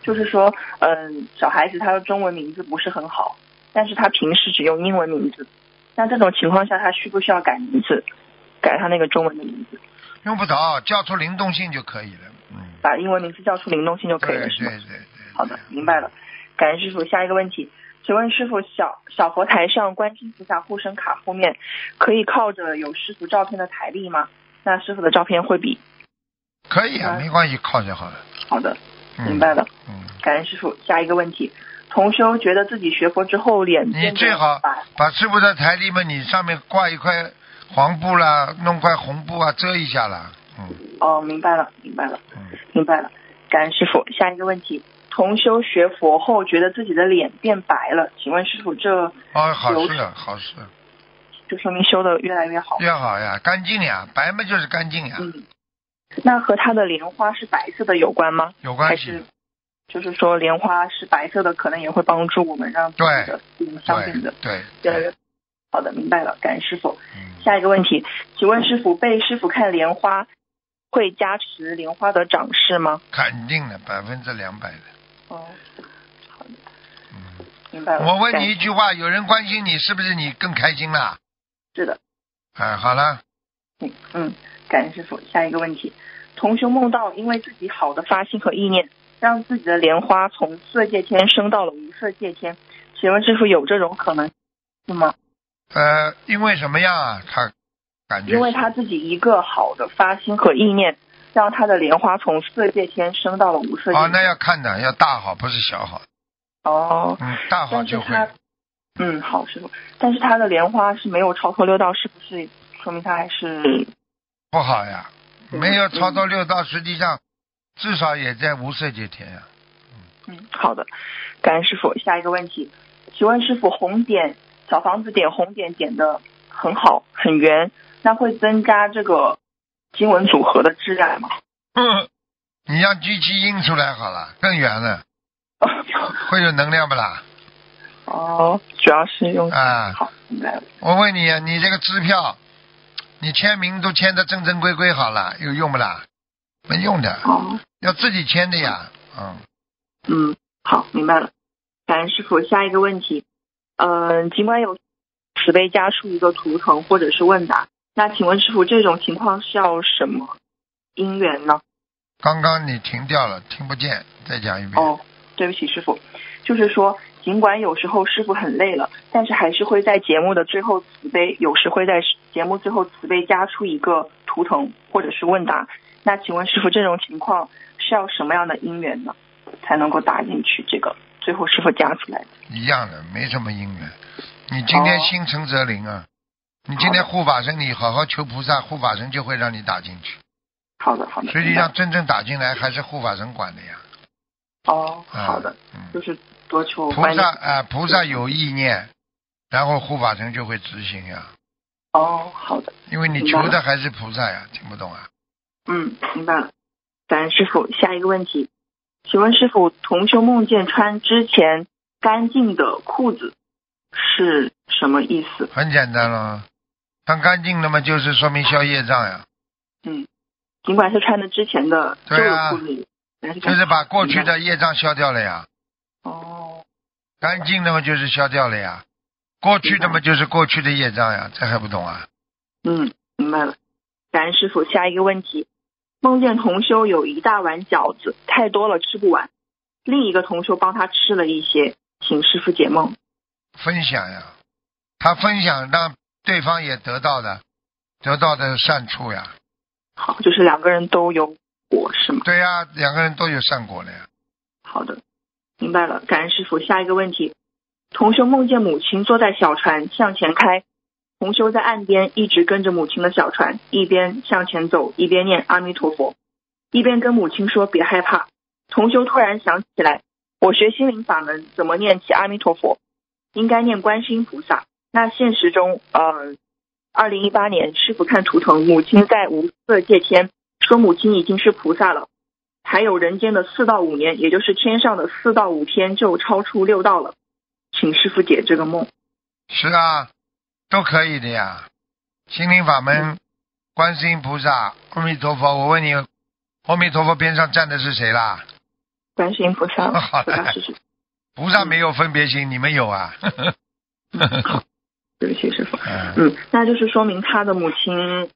就是说，嗯，小孩子他的中文名字不是很好，但是他平时只用英文名字，那这种情况下他需不需要改名字，改他那个中文的名字，用不着，叫出灵动性就可以了。嗯，把英文名字叫出灵动性就可以了，是吗？对对对。好的，明白了。感恩师傅。下一个问题，请问师傅，小小佛台上观世音菩萨护身卡后面可以靠着有师傅照片的台历吗？那师傅的照片会比可以啊，嗯没关系，靠就好了。好的，嗯明白了。嗯，感恩师傅。下一个问题，同修觉得自己学佛之后脸你最好白把师傅的台历嘛，你上面挂一块黄布啦，弄块红布啊，遮一下啦。嗯哦，明白了，明白了，嗯，明白了。感恩师傅。下一个问题，同修学佛后觉得自己的脸变白了，请问师傅，这哦，好有事好事，就说明修的越来越好？越好呀，干净呀，白嘛就是干净呀，嗯，那和他的莲花是白色的有关吗？有关系还是。就是说莲花是白色的，可能也会帮助我们让自己的脸相变得对越来越对，好的，明白了，感恩师傅。嗯，下一个问题，请问师傅被师傅看莲花会加持莲花的长势吗？肯定的，百分之两百的。哦，好的，嗯，明白了。我问你一句话，有人关心你，是不是你更开心了？是的，哎，好了，嗯嗯，感恩师傅。下一个问题，同修梦到因为自己好的发心和意念，让自己的莲花从色界天升到了无色界天，请问师傅有这种可能是吗？呃，因为什么样啊？他感觉因为他自己一个好的发心和意念，让他的莲花从色界天升到了无色界哦，那。要看的，要大好，不是小好。哦，嗯，大好就会。嗯，好师傅，但是他的莲花是没有超脱六道，是不是说明他还是不好呀，嗯没有超脱六道，实际上至少也在无色界天呀。嗯，好的，感恩师傅。下一个问题，请问师傅，红点小房子点红点点的很好，很圆，那会增加这个经文组合的质量吗？嗯，你让机器印出来好了，更圆了，[LAUGHS] 会有能量不啦？哦，主要是用啊，好，明白了。我问你，你这个支票，你签名都签的正正规规好了，有用不啦？没用的，哦，要自己签的呀。嗯，嗯，好，明白了。感恩师傅。下一个问题，嗯、尽管有慈悲加出一个图腾或者是问答，那请问师傅，这种情况是要什么因缘呢？刚刚你停掉了，听不见，再讲一遍。哦，对不起，师傅，就是说，尽管有时候师傅很累了，但是还是会在节目的最后慈悲，有时会在节目最后慈悲加出一个图腾或者是问答。那请问师傅，这种情况是要什么样的因缘呢，才能够打进去这个最后师傅加出来的？一样的，没什么因缘。你今天哦心诚则灵啊，你今天护法神，你好好求菩萨，护法神就会让你打进去。好的，好的。实际上真正打进来还是护法神管的呀。哦，嗯好的，嗯，就是多求菩萨啊、菩萨有意念，然后护法神就会执行呀，哦，好的，因为你求的还是菩萨呀，听不懂啊？嗯，明白了。感恩师傅，下一个问题，请问师傅，同修梦见穿之前干净的裤子是什么意思？很简单了，穿干净的嘛，就是说明消业障呀，嗯，尽管是穿的之前的旧裤子，就是把过去的业障消掉了呀。哦，干净的嘛就是消掉了呀，过去的嘛就是过去的业障呀，这还不懂啊？嗯，明白了。感恩师傅，下一个问题，梦见同修有一大碗饺子，太多了吃不完，另一个同修帮他吃了一些，请师傅解梦。分享呀，他分享让对方也得到的，得到的善处呀，好，就是两个人都有果是吗？对呀，两个人都有善果了呀。好的，明白了。感恩师傅。下一个问题，同修梦见母亲坐在小船向前开，同修在岸边一直跟着母亲的小船，一边向前走，一边念阿弥陀佛，一边跟母亲说别害怕。同修突然想起来，我学心灵法门怎么念起阿弥陀佛？应该念观世音菩萨。那现实中，呃，二零一八年师傅看图腾，母亲在无色界天，说母亲已经是菩萨了。还有人间的四到五年，也就是天上的四到五天就超出六道了，请师傅解这个梦。是啊，都可以的呀。心灵法门，观世音菩萨、阿弥陀佛。我问你，阿弥陀佛边上站的是谁啦？观世音菩萨，好的菩萨没有分别心，你们有啊？[LAUGHS] 对不起师傅。嗯，嗯，那就是说明他的母亲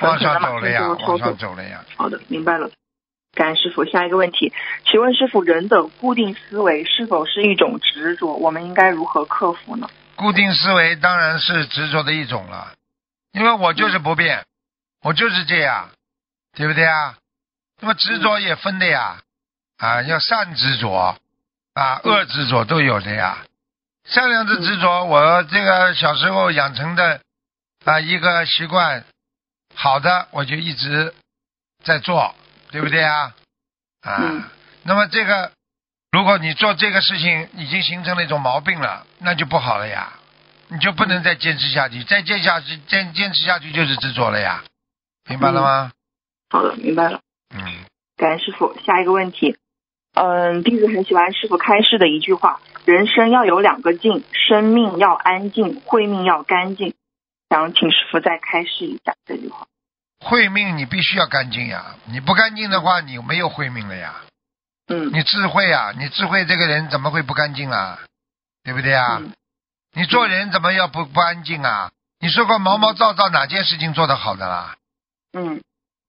往上走了呀，往上。走了呀。好的，明白了。感恩师傅。下一个问题，请问师傅，人的固定思维是否是一种执着？我们应该如何克服呢？固定思维当然是执着的一种了，因为我就是不变，我就是这样，对不对啊？那么执着也分的呀，啊，要善执着，啊，恶执着都有的呀。善良的执着，我这个小时候养成的啊一个习惯，好的我就一直在做，对不对啊？啊，嗯那么这个如果你做这个事情已经形成了一种毛病了，那就不好了呀，你就不能再坚持下去，再坚下去，坚坚持下去就是执着了呀，明白了吗？好的，明白了。嗯，感恩师傅。下一个问题，嗯，弟子很喜欢师傅开示的一句话：人生要有两个境，生命要安静，慧命要干净。想请师傅再开示一下这句话。慧命你必须要干净呀，你不干净的话，你没有慧命了呀。嗯你智慧啊，你智慧这个人怎么会不干净啊？对不对啊？嗯你做人怎么要不不安静啊？你说过毛毛躁躁哪件事情做得好的啦？嗯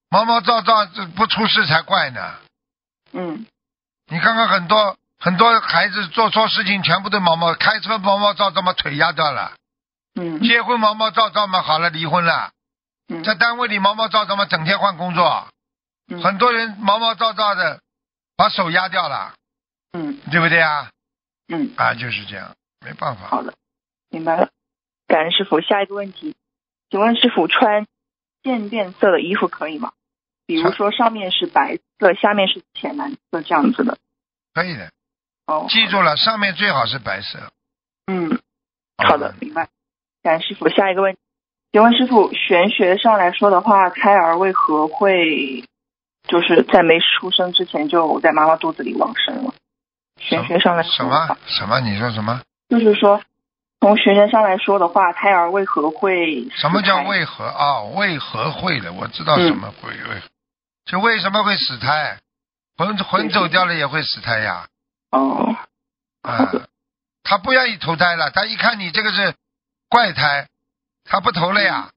毛毛躁躁这不出事才怪呢。嗯你看看很多很多孩子做错事情，全部都毛毛，开车毛毛躁躁嘛，腿压断了；嗯结婚毛毛躁躁嘛，好了，离婚了；嗯在单位里毛毛躁躁嘛，整天换工作。嗯很多人毛毛躁躁的，把手压掉了，嗯对不对啊？嗯，啊，就是这样，没办法。好的，明白了。感恩师傅。下一个问题，请问师傅穿渐变色的衣服可以吗？比如说上面是白色，下面是浅蓝色这样子的。可以的，哦，记住了，上面最好是白色。嗯，好的，明白。感恩师傅。下一个问题，请问师傅，玄学上来说的话，胎儿为何会就是在没出生之前就在妈妈肚子里往生了？玄学上来什说什么，什么？你说什么？就是说，从玄学上来说的话，胎儿为何会什么叫为何啊？为何会的？我知道什么鬼为，就为什么会死胎？魂魂走掉了也会死胎呀。哦，啊，他不愿意投胎了，他一看你这个是怪胎，他不投了呀。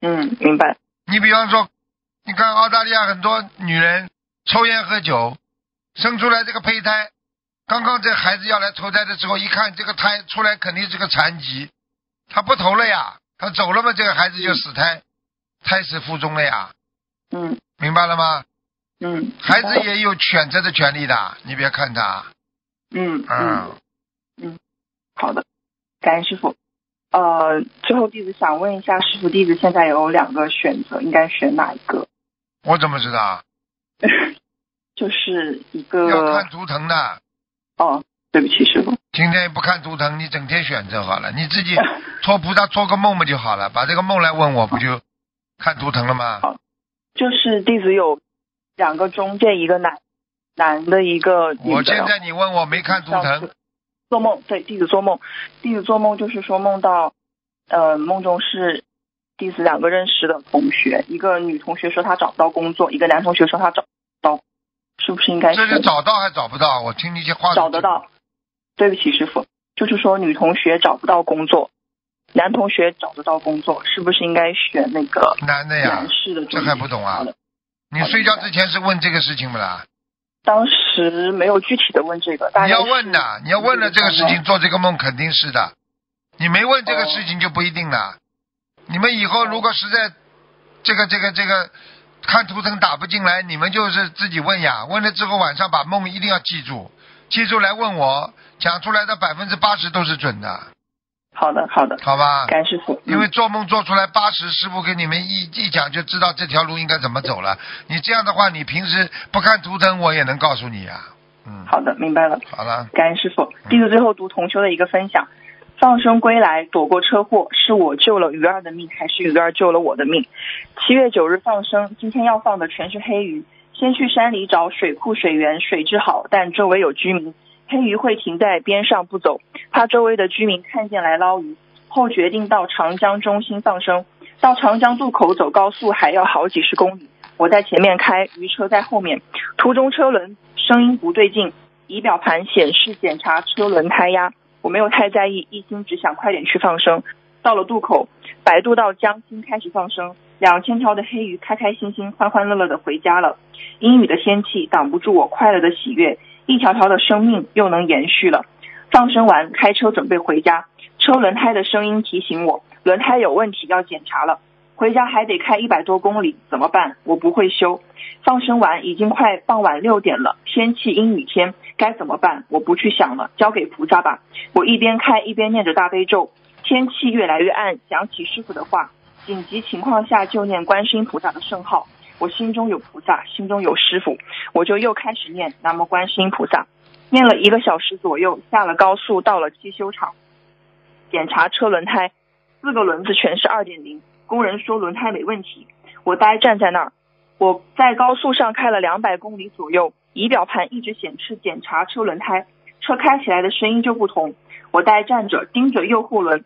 嗯，明白。你比方说，你看澳大利亚很多女人抽烟喝酒，生出来这个胚胎，刚刚这孩子要来投胎的时候，一看这个胎出来肯定是个残疾，他不投了呀，他走了嘛，这个孩子就死胎，胎死腹中了呀，嗯明白了吗？嗯，孩子也有选择的权利的，你别看他，嗯嗯嗯，好的，感恩师傅。呃，最后弟子想问一下师傅，弟子现在有两个选择，应该选哪一个？我怎么知道？[LAUGHS] 就是一个要看图腾的。哦，对不起师傅，今天不看图腾，你整天选择好了，你自己 [LAUGHS] 托菩萨做个梦不就好了？把这个梦来问我，不就看图腾了吗？就是弟子有两个中介，一个男男的，一个女的。我现在你问我没看图腾，做梦，对弟子做梦，弟子做梦就是说梦到，呃，梦中是弟子两个认识的同学，一个女同学说她找不到工作，一个男同学说他找不到，是不是应该这是找到还找不到？我听你这话找得到？对不起，师傅，就是说女同学找不到工作，男同学找得到工作，是不是应该选那个男的呀是，的这？还不懂啊？你睡觉之前是问这个事情不啦？当时没有具体的问这个，大你要问的，你要问了这个事情，做这个梦肯定是的。你没问这个事情就不一定了。你们以后如果实在这个这个这个看图腾打不进来，你们就是自己问呀。问了之后晚上把梦一定要记住，记住来问我，讲出来的百分之八十都是准的，好的好的，好吧？感恩师傅。因为嗯做梦做出来八十，师傅给你们一一讲就知道这条路应该怎么走了。你这样的话，你平时不看图腾，我也能告诉你呀、嗯，好的，明白了。好了，感恩师傅。弟子最后读同修的一个分享：放生归来，躲过车祸，是我救了鱼儿的命，还是鱼儿救了我的命？七月九日放生，今天要放的全是黑鱼。先去山里找水库水源，水质好，但周围有居民，黑鱼会停在边上不走，怕周围的居民看见来捞鱼。后决定到长江中心放生，到长江渡口走高速还要好几十公里。我在前面开，鱼车在后面，途中车轮声音不对劲，仪表盘显示检查车轮胎压，我没有太在意，一心只想快点去放生。到了渡口，摆渡到江心开始放生，两千条的黑鱼开开心心、欢欢乐乐的回家了。阴雨的天气挡不住我快乐的喜悦，一条条的生命又能延续了。放生完，开车准备回家，车轮胎的声音提醒我，轮胎有问题要检查了。回家还得开一百多公里，怎么办？我不会修。放生完已经快傍晚六点了，天气阴雨天，该怎么办？我不去想了，交给菩萨吧。我一边开一边念着大悲咒。天气越来越暗，想起师傅的话，紧急情况下就念观世音菩萨的圣号。我心中有菩萨，心中有师傅，我就又开始念南无观世音菩萨。念了一个小时左右，下了高速，到了汽修厂，检查车轮胎，四个轮子全是二点零。工人说轮胎没问题，我呆站在那儿。我在高速上开了两百公里左右，仪表盘一直显示检查车轮胎，车开起来的声音就不同。我呆站着，盯着右后轮，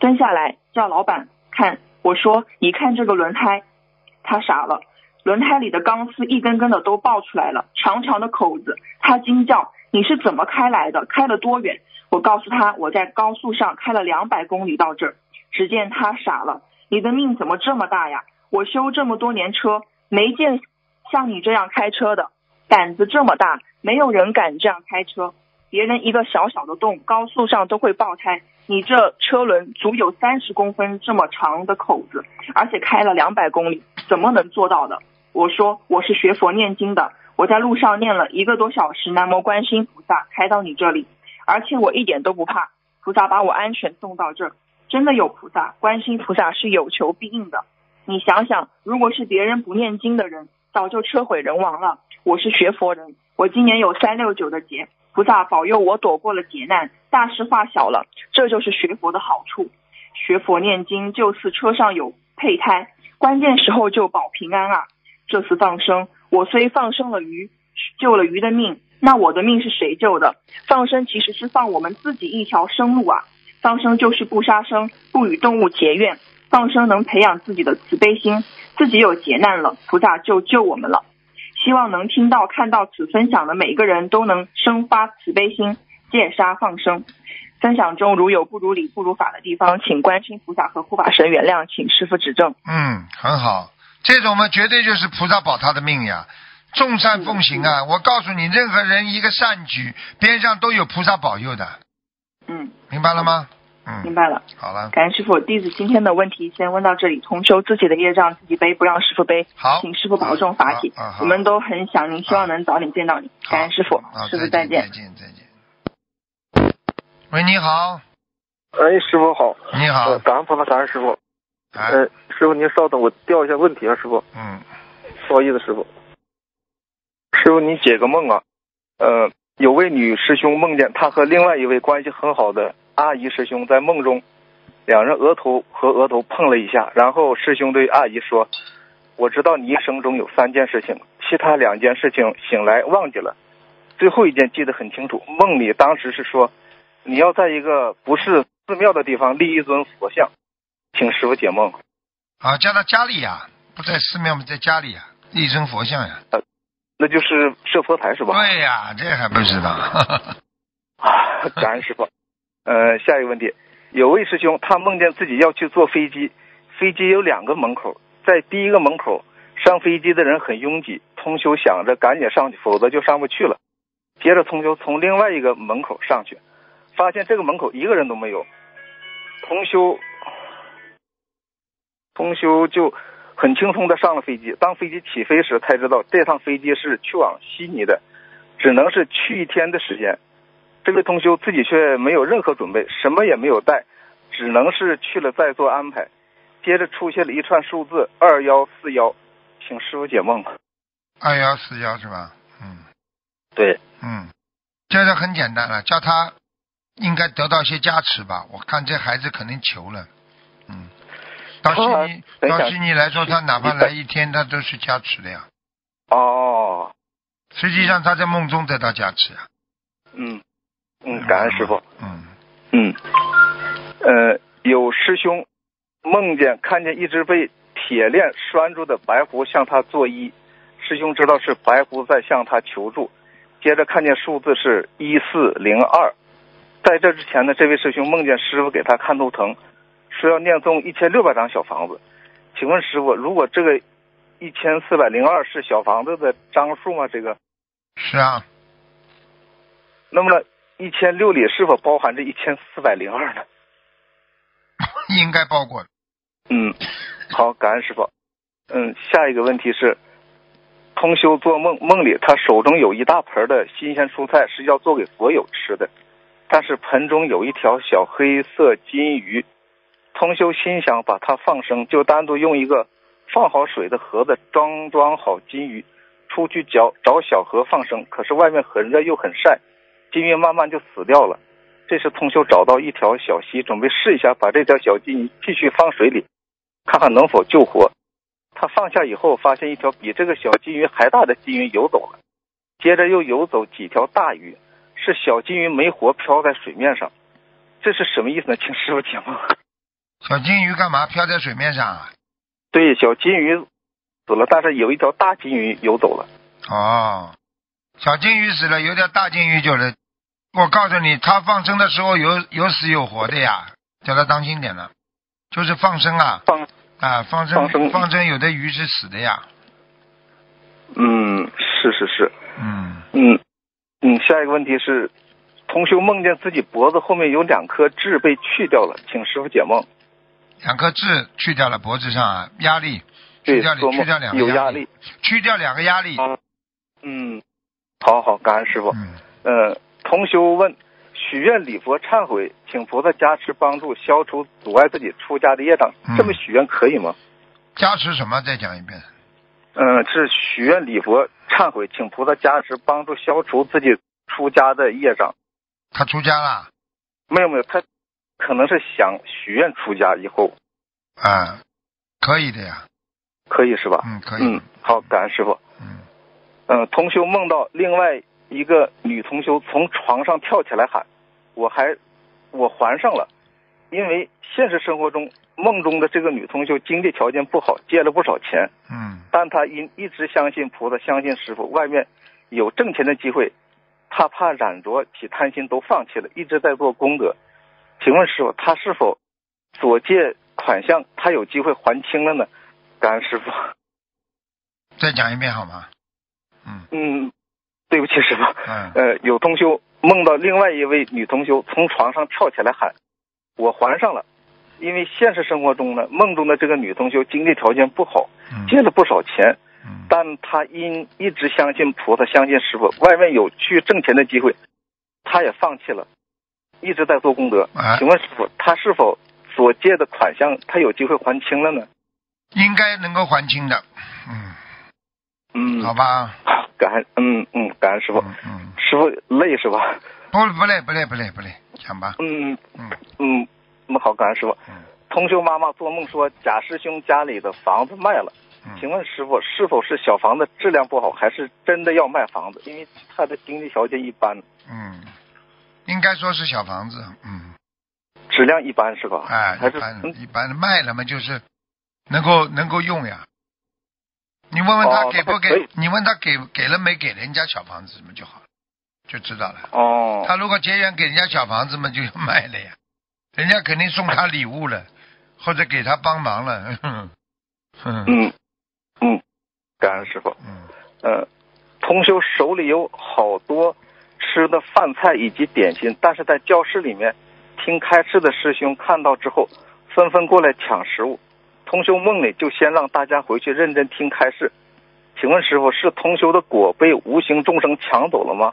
蹲下来叫老板看。我说：“你看这个轮胎。”他傻了，轮胎里的钢丝一根根的都爆出来了，长长的口子。他惊叫：“你是怎么开来的？开了多远？”我告诉他：“我在高速上开了两百公里到这儿。”只见他傻了：“你的命怎么这么大呀？我修这么多年车，没见像你这样开车的，胆子这么大，没有人敢这样开车。别人一个小小的洞，高速上都会爆胎。你这车轮足有三十公分这么长的口子，而且开了两百公里，怎么能做到的？我说我是学佛念经的，我在路上念了一个多小时南无观世音菩萨，开到你这里，而且我一点都不怕，菩萨把我安全送到这，真的有菩萨，观世音菩萨是有求必应的。你想想，如果是别人不念经的人，早就车毁人亡了。我是学佛人，我今年有三六九的劫，菩萨保佑我躲过了劫难，大事化小了。这就是学佛的好处。学佛念经就似车上有备胎，关键时候就保平安啊。这次放生，我虽放生了鱼，救了鱼的命，那我的命是谁救的？放生其实是放我们自己一条生路啊。放生就是不杀生，不与动物结怨。放生能培养自己的慈悲心，自己有劫难了，菩萨就救我们了。希望能听到、看到此分享的每一个人都能生发慈悲心，戒杀放生。分享中如有不如理、不如法的地方，请观世音菩萨和护法神原谅，请师傅指正。嗯，很好，这种嘛，绝对就是菩萨保他的命呀。众善奉行啊！我告诉你，任何人一个善举边上都有菩萨保佑的，嗯，明白了吗？嗯，明白了。好了，感恩师傅，弟子今天的问题先问到这里。同修自己的业障自己背，不让师傅背。好请师傅保重法体。啊啊好我们都很想您，希望能早点见到你。感恩师傅，啊，师傅再见。再见，再见。喂，你好，哎，师傅好，你好呃，，感恩菩萨，感恩师傅。哎，呃，师傅您稍等，我调一下问题啊，师傅，嗯，不好意思，师傅。师傅，你解个梦啊？呃，有位女师兄梦见她和另外一位关系很好的阿姨师兄在梦中，两人额头和额头碰了一下，然后师兄对阿姨说：“我知道你一生中有三件事情，其他两件事情醒来忘记了，最后一件记得很清楚。梦里当时是说，你要在一个不是寺庙的地方立一尊佛像，请师傅解梦。啊，叫他家里呀，不在寺庙嘛，在家里呀，立尊佛像呀。那就是设佛台是吧？对呀，这还不知道。啊，[LAUGHS] [LAUGHS] 感恩师傅。呃，下一个问题，有位师兄他梦见自己要去坐飞机，飞机有两个门口，在第一个门口上飞机的人很拥挤，通修想着赶紧上去，否则就上不去了。接着通修从另外一个门口上去，发现这个门口一个人都没有，通修通修就很轻松的上了飞机。当飞机起飞时，才知道这趟飞机是去往悉尼的，只能是去一天的时间。这位同修自己却没有任何准备，什么也没有带，只能是去了再做安排。接着出现了一串数字二幺四幺，请师傅解梦。二幺四幺是吧？嗯对，嗯，这个很简单了，叫他应该得到一些加持吧。我看这孩子肯定求了，嗯，到悉尼到等一下悉尼来说，他哪怕来一天，他都是加持的呀。哦，实际上他在梦中得到加持啊。嗯嗯，感恩师傅。嗯，嗯，呃，有师兄梦见看见一只被铁链拴住的白狐向他作揖，师兄知道是白狐在向他求助，接着看见数字是一四零二。在这之前呢，这位师兄梦见师傅给他看图腾，说要念诵一千六百张小房子。请问师傅，如果这个一千四百零二是小房子的张数吗？这个，是啊，那么呢，一千六里是否包含这一千四百零二呢？[LAUGHS] 应该包括。嗯，好，感恩师傅。嗯，下一个问题是，通修做梦，梦里他手中有一大盆的新鲜蔬菜是要做给佛友吃的，但是盆中有一条小黑色金鱼。通修心想把它放生，就单独用一个放好水的盒子装装好金鱼，出去找找小河放生。可是外面很热又很晒，金鱼慢慢就死掉了。这时通修找到一条小溪，准备试一下把这条小金鱼继续放水里，看看能否救活。他放下以后，发现一条比这个小金鱼还大的金鱼游走了，接着又游走几条大鱼，是小金鱼没活漂在水面上，这是什么意思呢？请师傅解梦。小金鱼干嘛漂在水面上啊？对，小金鱼死了，但是有一条大金鱼游走了。哦，小金鱼死了，有条大金鱼救了。我告诉你，他放生的时候有有死有活的呀，叫他当心点了。就是放生啊，放，啊，放生放生放生有的鱼是死的呀。嗯，是是是，嗯，嗯嗯。下一个问题是，同修梦见自己脖子后面有两颗痣被去掉了，请师傅解梦。两颗痣去掉了脖子上啊，压力去，掉去掉两个有压压力，去掉两个压力。啊嗯，好好，感恩师傅。嗯，呃，同修问：许愿礼佛忏悔，请菩萨加持帮助消除阻碍自己出家的业障，嗯这么许愿可以吗？加持什么？再讲一遍。嗯、是许愿礼佛忏悔，请菩萨加持帮助消除自己出家的业障。他出家了没有没有，他可能是想许愿出家以后啊，可以的呀。可以是吧？嗯，可以。嗯，好，感恩师傅。嗯，嗯，同修梦到另外一个女同修从床上跳起来喊：“我还我还上了。”因为现实生活中梦中的这个女同修经济条件不好，借了不少钱，嗯，但她因一直相信菩萨，相信师傅，外面有挣钱的机会，她怕染着起贪心，都放弃了，一直在做功德。请问师傅，她是否所借款项，她有机会还清了呢？感恩师傅。再讲一遍好吗？嗯嗯，对不起，师傅。嗯呃，有同修梦到另外一位女同修从床上跳起来喊：“我还上了。”因为现实生活中呢，梦中的这个女同修经济条件不好，嗯借了不少钱，嗯，但她因一直相信菩萨，相信师傅，外面有去挣钱的机会，她也放弃了，一直在做功德。啊请问师傅，她是否所借的款项，她有机会还清了呢？应该能够还清的。嗯，嗯，好吧。感恩嗯嗯，感恩师傅。嗯嗯，师傅累是吧？不不累不累不累不累，讲吧。嗯嗯嗯，那么好，感恩师傅。嗯同修妈妈做梦说贾师兄家里的房子卖了，嗯，请问师傅是否是小房子质量不好，还是真的要卖房子？因为他的经济条件一般，嗯，应该说是小房子，嗯，质量一般是吧？哎，一般嗯一般卖了嘛，就是能够能够用呀。你问问他哦给不给？你问他给给了没给人家小房子，什么就好了，就知道了。哦他如果结缘给人家小房子嘛，就要卖了呀，人家肯定送他礼物了，[LAUGHS] 或者给他帮忙了。哼哼嗯 [LAUGHS] 嗯，感恩师傅。嗯呃，同修手里有好多吃的饭菜以及点心，但是在教室里面听开示的师兄看到之后，纷纷过来抢食物。同修梦里就先让大家回去认真听开示。请问师傅，是同修的果被无形众生抢走了吗？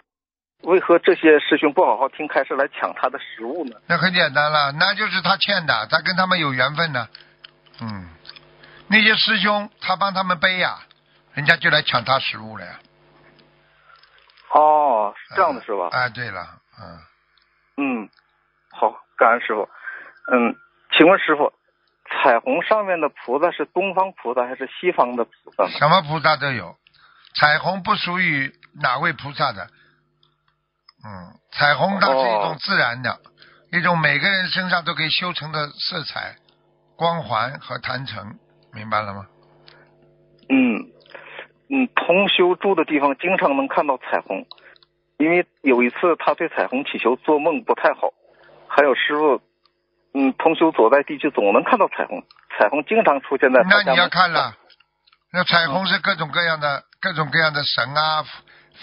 为何这些师兄不好好听开示来抢他的食物呢？那很简单了，那就是他欠的，他跟他们有缘分呢。嗯，那些师兄他帮他们背呀，人家就来抢他食物了呀。哦，是这样的是吧？哎，对了，嗯，嗯，好，感恩师傅。嗯，请问师傅，彩虹上面的菩萨是东方菩萨还是西方的菩萨呢？什么菩萨都有，彩虹不属于哪位菩萨的。嗯，彩虹它是一种哦自然的，一种每个人身上都可以修成的色彩、光环和坛城，明白了吗？嗯嗯，同修住的地方经常能看到彩虹，因为有一次他对彩虹祈求做梦不太好，还有师傅，嗯，同修所在地区总能看到彩虹，彩虹经常出现在那你要看了，那彩虹是各种各样的、各种各样的神啊、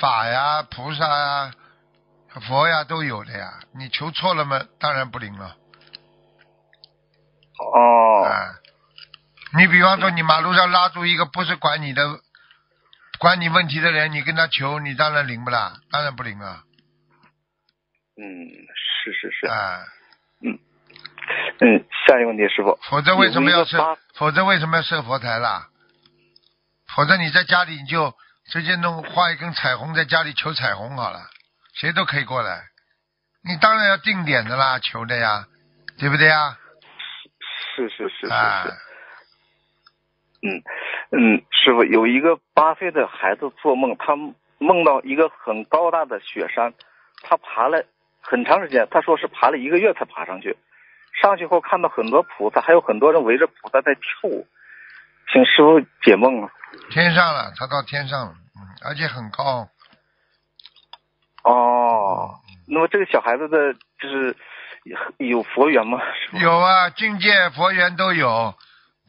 法呀、菩萨呀、佛呀都有的呀。你求错了嘛，当然不灵了。哦，啊，你比方说，你马路上拉住一个不是管你的、管你问题的人，你跟他求，你当然灵不啦？当然不灵啊！嗯，是是是，啊，嗯，下一个问题，师傅，否则为什么要设？否则为什么要设佛台啦？否则你在家里你就直接弄画一根彩虹在家里求彩虹好了，谁都可以过来。你当然要定点的啦，求的呀，对不对呀？是是是是啊是，，嗯嗯，师傅有一个八岁的孩子做梦，他梦到一个很高大的雪山，他爬了很长时间，他说是爬了一个月才爬上去。上去后看到很多菩萨，还有很多人围着菩萨在跳舞，请师傅解梦啊。天上了，他到天上了，嗯，而且很高。哦，那么这个小孩子的就是有佛缘吗？有啊，境界佛缘都有，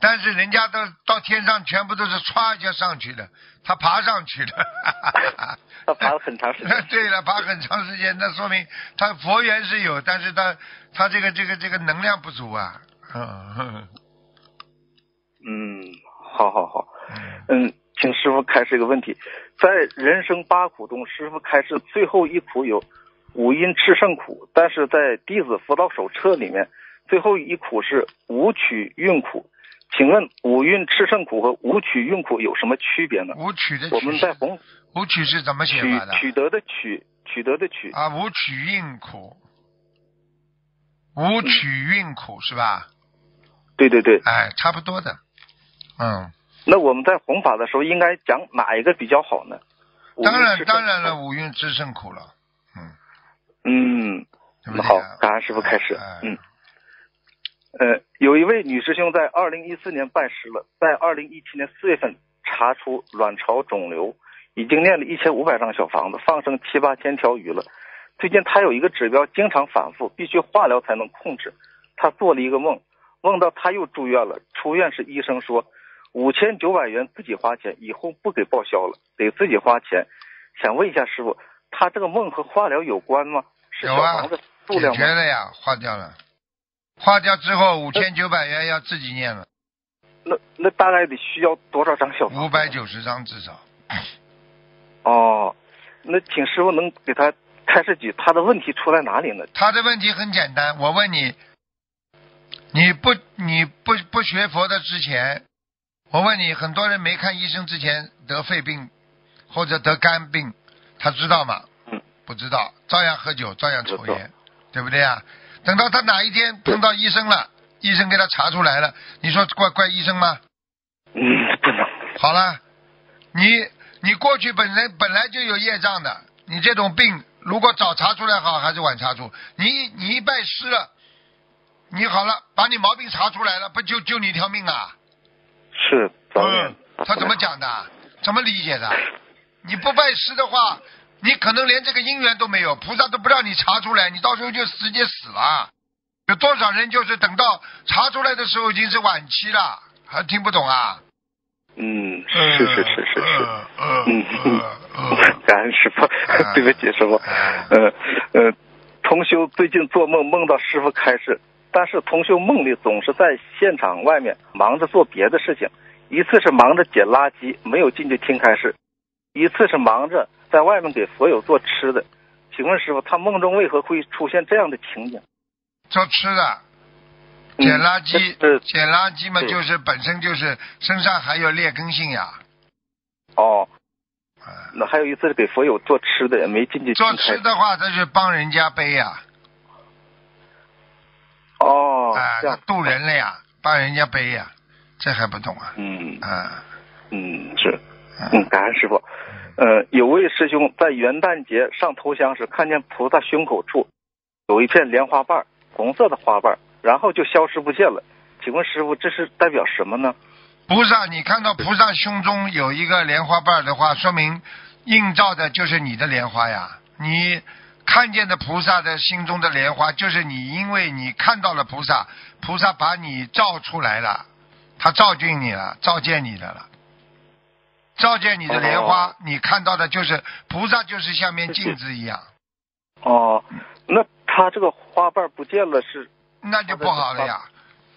但是人家都到天上全部都是歘一下上去的，他爬上去的。[LAUGHS] 他爬了很长时间。[LAUGHS] 对了，爬很长时间，那说明他佛缘是有，但是他他这个这个这个能量不足啊。[LAUGHS] 嗯好好好。嗯嗯，请师傅开示一个问题，在人生八苦中，师傅开示最后一苦有五阴炽盛苦，但是在弟子辅导手册里面，最后一苦是五取运苦。请问五蕴炽盛苦和五取运苦有什么区别呢？五取的我们曲在红五取是怎么写的？取得的取，取得的取，啊，五取运苦，五取运苦是吧？对对对。哎，差不多的。嗯，那我们在弘法的时候应该讲哪一个比较好呢？当然当然了，五蕴炽盛苦了。嗯，嗯，对不对？好，感恩师傅开始哎。嗯，呃，有一位女师兄在二零一四年拜师了，在二零一七年四月份查出卵巢肿瘤，已经念了一千五百张小房子，放生七八千条鱼了。最近她有一个指标经常反复，必须化疗才能控制。她做了一个梦，梦到她又住院了，出院时医生说五千九百元自己花钱，以后不给报销了，得自己花钱。想问一下师傅，她这个梦和化疗有关吗？是有啊小房子数解量吗？决了呀，化掉了。化掉之后五千九百元要自己念了，那那大概得需要多少张小房子？五百九十张至少。哦，那请师傅能给他开示几他的问题出在哪里呢？他的问题很简单，我问你，你不你不不学佛的之前，我问你，很多人没看医生之前得肺病，或者得肝病，他知道吗？嗯，不知道，照样喝酒，照样抽烟，对不对呀？等到他哪一天碰到医生了，医生给他查出来了，你说怪怪医生吗？嗯，不能。好了，你你过去本身本来就有业障的，你这种病如果早查出来好还是晚查出？你你一拜师了，你好了，把你毛病查出来了，不就救你一条命啊？是嗯，他怎么？讲的？怎么理解的？你不拜师的话，你可能连这个姻缘都没有，菩萨都不让你查出来，你到时候就直接死了。有多少人就是等到查出来的时候已经是晚期了，还听不懂啊？嗯，是是是是是。嗯嗯嗯嗯嗯 [LAUGHS] 感恩师傅啊，[LAUGHS] 对不起师傅。呃呃，同修最近做梦梦到师傅开示，但是同修梦里总是在现场外面忙着做别的事情，一次是忙着捡垃圾，没有进去听开示；一次是忙着在外面给佛友做吃的。请问师傅，他梦中为何会出现这样的情景？做吃的，嗯捡垃圾，这捡垃圾嘛，就是本身就是身上还有劣根性呀。哦，啊那还有一次是给佛友做吃的，也没进去做。吃的话，他是帮人家背呀，哦，啊，他，渡人了呀，帮人家背呀，这还不懂啊？嗯啊，嗯是。啊嗯，感恩师傅。呃，有位师兄在元旦节上头香时，看见菩萨胸口处有一片莲花瓣，红色的花瓣，然后就消失不见了。请问师傅，这是代表什么呢？菩萨，你看到菩萨胸中有一个莲花瓣的话，说明映照的就是你的莲花呀。你看见的菩萨的心中的莲花，就是你，因为你看到了菩萨，菩萨把你照出来了，他照进你了，照见你的了。照见你的莲花，哦你看到的就是菩萨，就是像面镜子一样，哦，那他这个花瓣不见了是？那就不好了呀，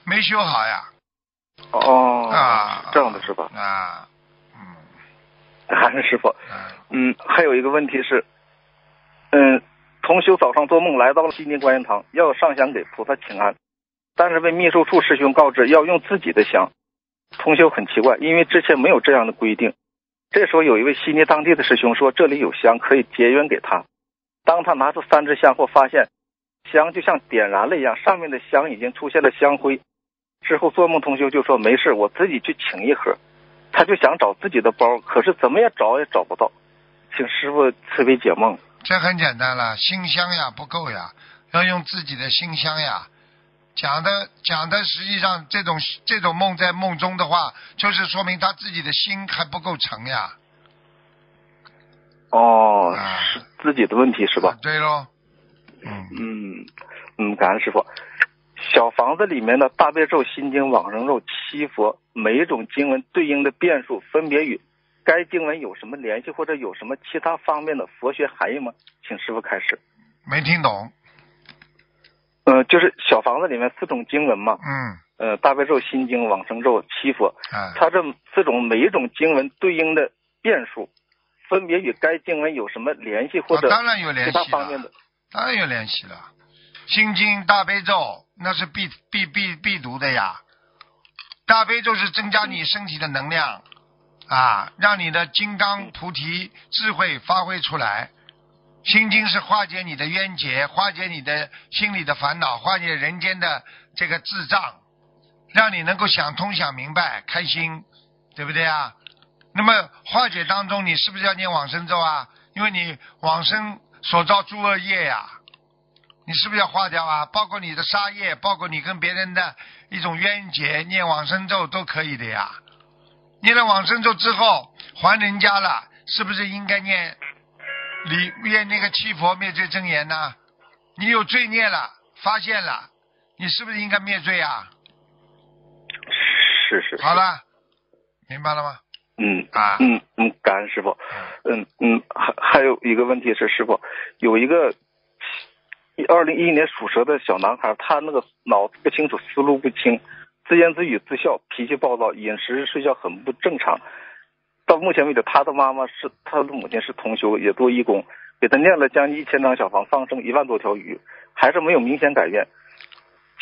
没修好呀。哦，啊，这样的是吧？啊，嗯还是师傅。啊，嗯，还有一个问题是，嗯，同修早上做梦来到了西宁观音堂，要上香给菩萨请安，但是被秘书处师兄告知要用自己的香。同修很奇怪，因为之前没有这样的规定。这时候有一位悉尼当地的师兄说这里有香可以结缘给他。当他拿出三支香后，发现香就像点燃了一样，上面的香已经出现了香灰。之后做梦同修就说没事，我自己去请一盒。他就想找自己的包，可是怎么也找也找不到。请师傅慈悲解梦。这很简单了，心香呀不够呀，要用自己的心香呀。讲的讲的，实际上这种这种梦在梦中的话，就是说明他自己的心还不够诚呀。哦，啊是自己的问题是吧？对喽，嗯，嗯嗯，感恩师傅。小房子里面的大悲咒、心经、往生咒、七佛，每一种经文对应的变数分别与该经文有什么联系，或者有什么其他方面的佛学含义吗？请师傅开始。没听懂，呃，就是小房子里面四种经文嘛，嗯，呃，大悲咒、心经、往生咒、七佛，嗯，它这四种每一种经文对应的变数，分别与该经文有什么联系，或者啊当然有联其系方面的，？当然有联系了。心经、大悲咒那是必必必必读的呀。大悲咒是增加你身体的能量啊，让你的金刚菩提智慧发挥出来。心经是化解你的冤结，化解你的心里的烦恼，化解人间的这个智障，让你能够想通、想明白、开心，对不对啊？那么化解当中，你是不是要念往生咒啊？因为你往生所造诸恶业呀，你是不是要化掉啊？包括你的杀业，包括你跟别人的一种冤结，念往生咒都可以的呀。念了往生咒之后还人家了，是不是应该念里面那个七佛灭罪真言呢？你有罪孽了，发现了，你是不是应该灭罪啊？是是。是好。了，明白了吗？嗯啊嗯嗯，感恩师傅。嗯嗯，还还有一个问题是，师傅有一个二零一一年属蛇的小男孩，他那个脑子不清楚，思路不清，自言自语自笑，脾气暴躁，饮食睡觉很不正常。到目前为止，他的妈妈是他的母亲是同修，也做义工，给他念了将近一千张小房，放生一万多条鱼，还是没有明显改变。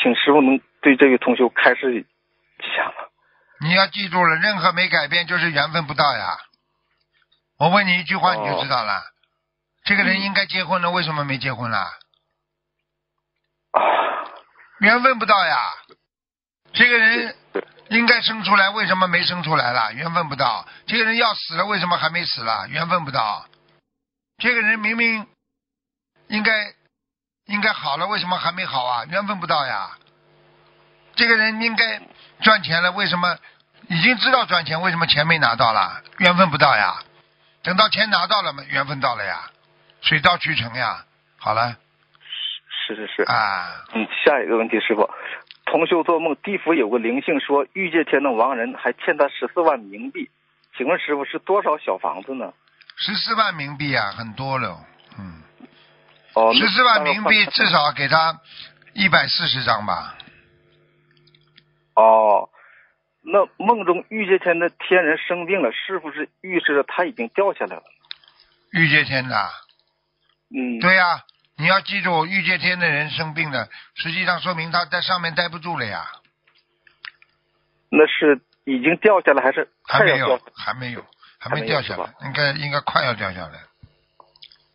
请师傅能对这位同修开示一下吗？你要记住了，任何没改变就是缘分不到呀。我问你一句话你就知道了。这个人应该结婚了，为什么没结婚啦？啊，缘分不到呀。这个人应该生出来，为什么没生出来了？缘分不到。这个人要死了，为什么还没死了？缘分不到。这个人明明应该应该好了，为什么还没好啊？缘分不到呀。这个人应该赚钱了，为什么已经知道赚钱，为什么钱没拿到了？缘分不到呀。等到钱拿到了嘛，缘分到了呀，水到渠成呀。好了是是是。啊，嗯，下一个问题，师傅，同修做梦，地府有个灵性说，玉界天的亡人还欠他十四万冥币，请问师傅是多少小房子呢？十四万冥币啊，很多了。嗯，哦，十四万冥币至少给他一百四十张吧。哦，那梦中玉界天的天人生病了，是不是预示着他已经掉下来了？玉界天的，嗯，对呀、你要记住，玉界天的人生病了，实际上说明他在上面待不住了呀，那是已经掉下来还是还没有还没有，还还没掉下来，应该应该快要掉下来。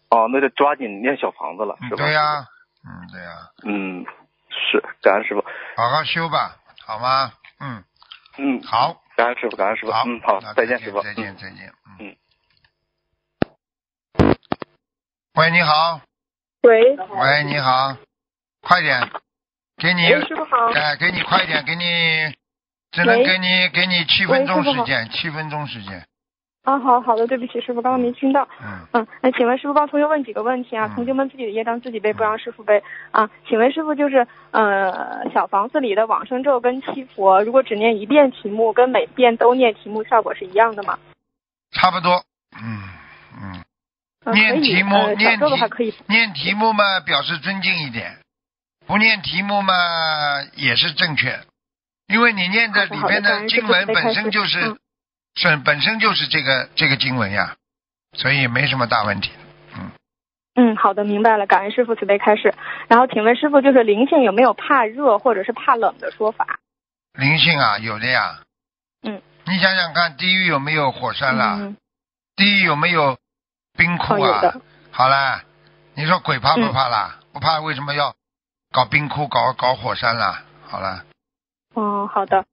哦，那就抓紧念小房子了，是吧？嗯对呀、嗯，对呀、嗯，是，感恩师傅。好好修吧，好吗？嗯，嗯，好，感恩师傅，感恩师傅。好，嗯，好那，再见，师傅。再见，嗯再见。嗯嗯。喂，你好，喂，喂，你好，快点，给你，师傅好。哎，给你快点，给你，只能给你给你七分钟时间，七分钟时间。啊，好好的，对不起，师傅，刚刚没听到。嗯，嗯，那请问师傅帮同学问几个问题啊？嗯同学们自己的业障自己背，不让师傅背啊。请问师傅就是呃，小房子里的往生咒跟七佛，如果只念一遍题目，跟每遍都念题目，效果是一样的吗？差不多。嗯嗯，呃、念题目呃，念题话可以。念题目嘛，表示尊敬一点；不念题目嘛，也是正确。因为你念的里边的经文本身就是嗯是本身就是这个这个经文呀，所以没什么大问题。嗯，嗯，好的，明白了。感恩师傅慈悲开示。然后请问师傅，就是灵性有没有怕热或者是怕冷的说法？灵性啊，有的呀。嗯，你想想看，地狱有没有火山啦？嗯，地狱有没有冰窟啊？好啦，你说鬼怕不嗯怕啦？不怕，为什么要搞冰窟、搞搞火山啦？好啦，哦，好的，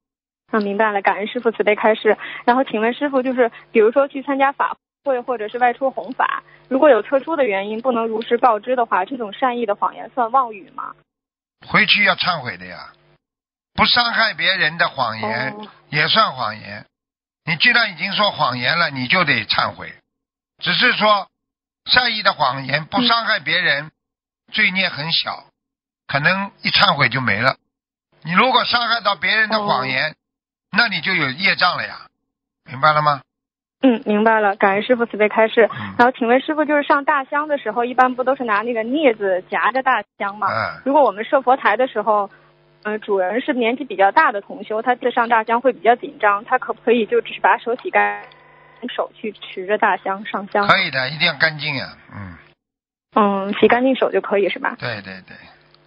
那，明白了，感恩师傅慈悲开示。然后请问师傅，就是比如说去参加法会或者是外出弘法，如果有特殊的原因不能如实告知的话，这种善意的谎言算妄语吗？回去要忏悔的呀。不伤害别人的谎言、哦，也算谎言。你既然已经说谎言了，你就得忏悔。只是说善意的谎言不伤害别人，罪孽很小，可能一忏悔就没了。你如果伤害到别人的谎言，那你就有业障了呀，明白了吗？嗯，明白了，感恩师傅慈悲开示。嗯然后请问师傅，就是上大香的时候，一般不都是拿那个镊子夹着大香吗？嗯，如果我们设佛台的时候，呃，主人是年纪比较大的同修，他这上大香会比较紧张，他可不可以就只是把手洗干，手去持着大香上香？可以的，一定要干净呀。嗯，嗯，洗干净手就可以是吧？对对对，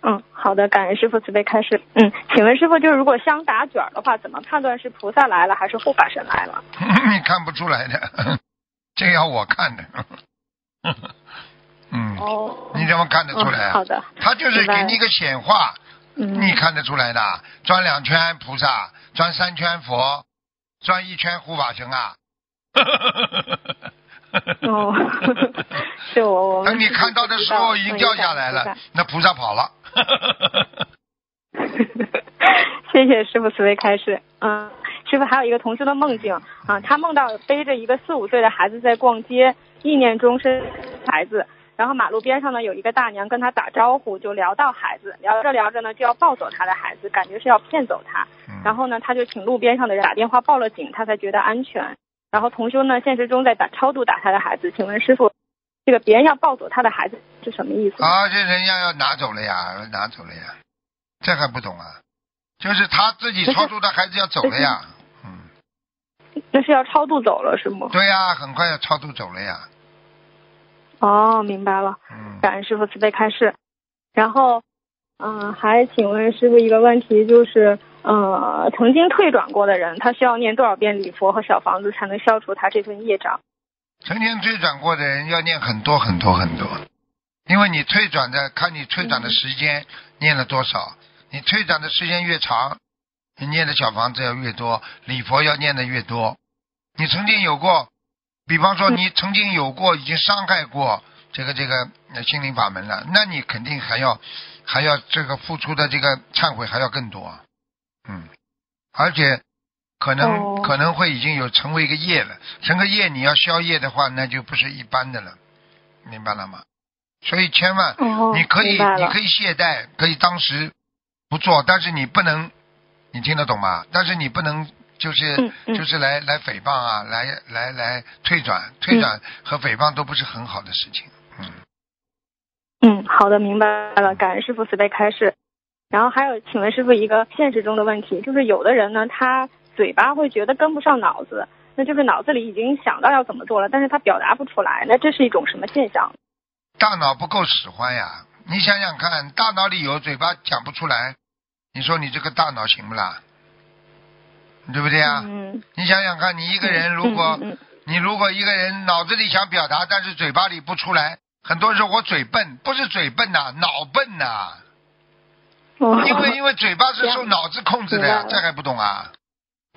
嗯，好的，感恩师傅慈悲开示。嗯，请问师傅，就是如果香打卷儿的话，怎么判断是菩萨来了还是护法神来了？[LAUGHS] 你看不出来的，[LAUGHS] 这要我看的。[LAUGHS] 嗯，哦，你怎么看得出来啊？嗯好的，他就是给你一个显化，嗯，你看得出来的。转两圈菩萨，转三圈佛，转一圈护法神啊。[LAUGHS] 哦，[LAUGHS] 是我我们等你看到的时候已经掉下来了，那菩萨跑了。[LAUGHS] 谢谢师傅慈悲开示。嗯，师傅还有一个同修的梦境啊，他梦到背着一个四五岁的孩子在逛街，意念中是孩子，然后马路边上呢有一个大娘跟他打招呼，就聊到孩子，聊着聊着呢就要抱走他的孩子，感觉是要骗走他。嗯然后呢，他就请路边上的人打电话报了警，他才觉得安全。然后同修呢，现实中在打超度打他的孩子，请问师傅，这个别人要抱走他的孩子是什么意思？啊，这人家要拿走了呀，拿走了呀，这还不懂啊？就是他自己超度的孩子要走了呀。嗯，那是要超度走了是吗？对呀，很快要超度走了呀。哦，明白了。嗯，感恩师傅慈悲开示。然后，嗯、还请问师傅一个问题，就是，呃，曾经退转过的人，他需要念多少遍礼佛和小房子才能消除他这份业障？曾经退转过的人要念很多很多很多，因为你退转的看你退转的时间念了多少，你退转的时间越长，你念的小房子要越多，礼佛要念的越多。你曾经有过，比方说你曾经有过已经伤害过这个这个心灵法门了，那你肯定还要还要这个付出的这个忏悔还要更多，嗯，而且可能、哦可能会已经有成为一个业了，成个业你要消业的话，那就不是一般的了，明白了吗？所以千万哦，你可以你可以懈怠，可以当时不做，但是你不能，你听得懂吗？但是你不能就是、嗯嗯就是来来诽谤啊，来来来退转，退转和诽谤都不是很好的事情。嗯，嗯，好的，明白了，感恩师傅慈悲开示。然后还有，请问师傅一个现实中的问题，就是有的人呢，他嘴巴会觉得跟不上脑子，那就是脑子里已经想到要怎么做了，但是他表达不出来，那这是一种什么现象？大脑不够使唤呀！你想想看，大脑里有，嘴巴讲不出来，你说你这个大脑行不啦？对不对呀？嗯，你想想看，你一个人如果、嗯嗯你如果一个人脑子里想表达，但是嘴巴里不出来，很多时候我嘴笨，不是嘴笨呐、脑笨呐、嗯哦因为因为嘴巴是受脑子控制的呀，这还不懂啊？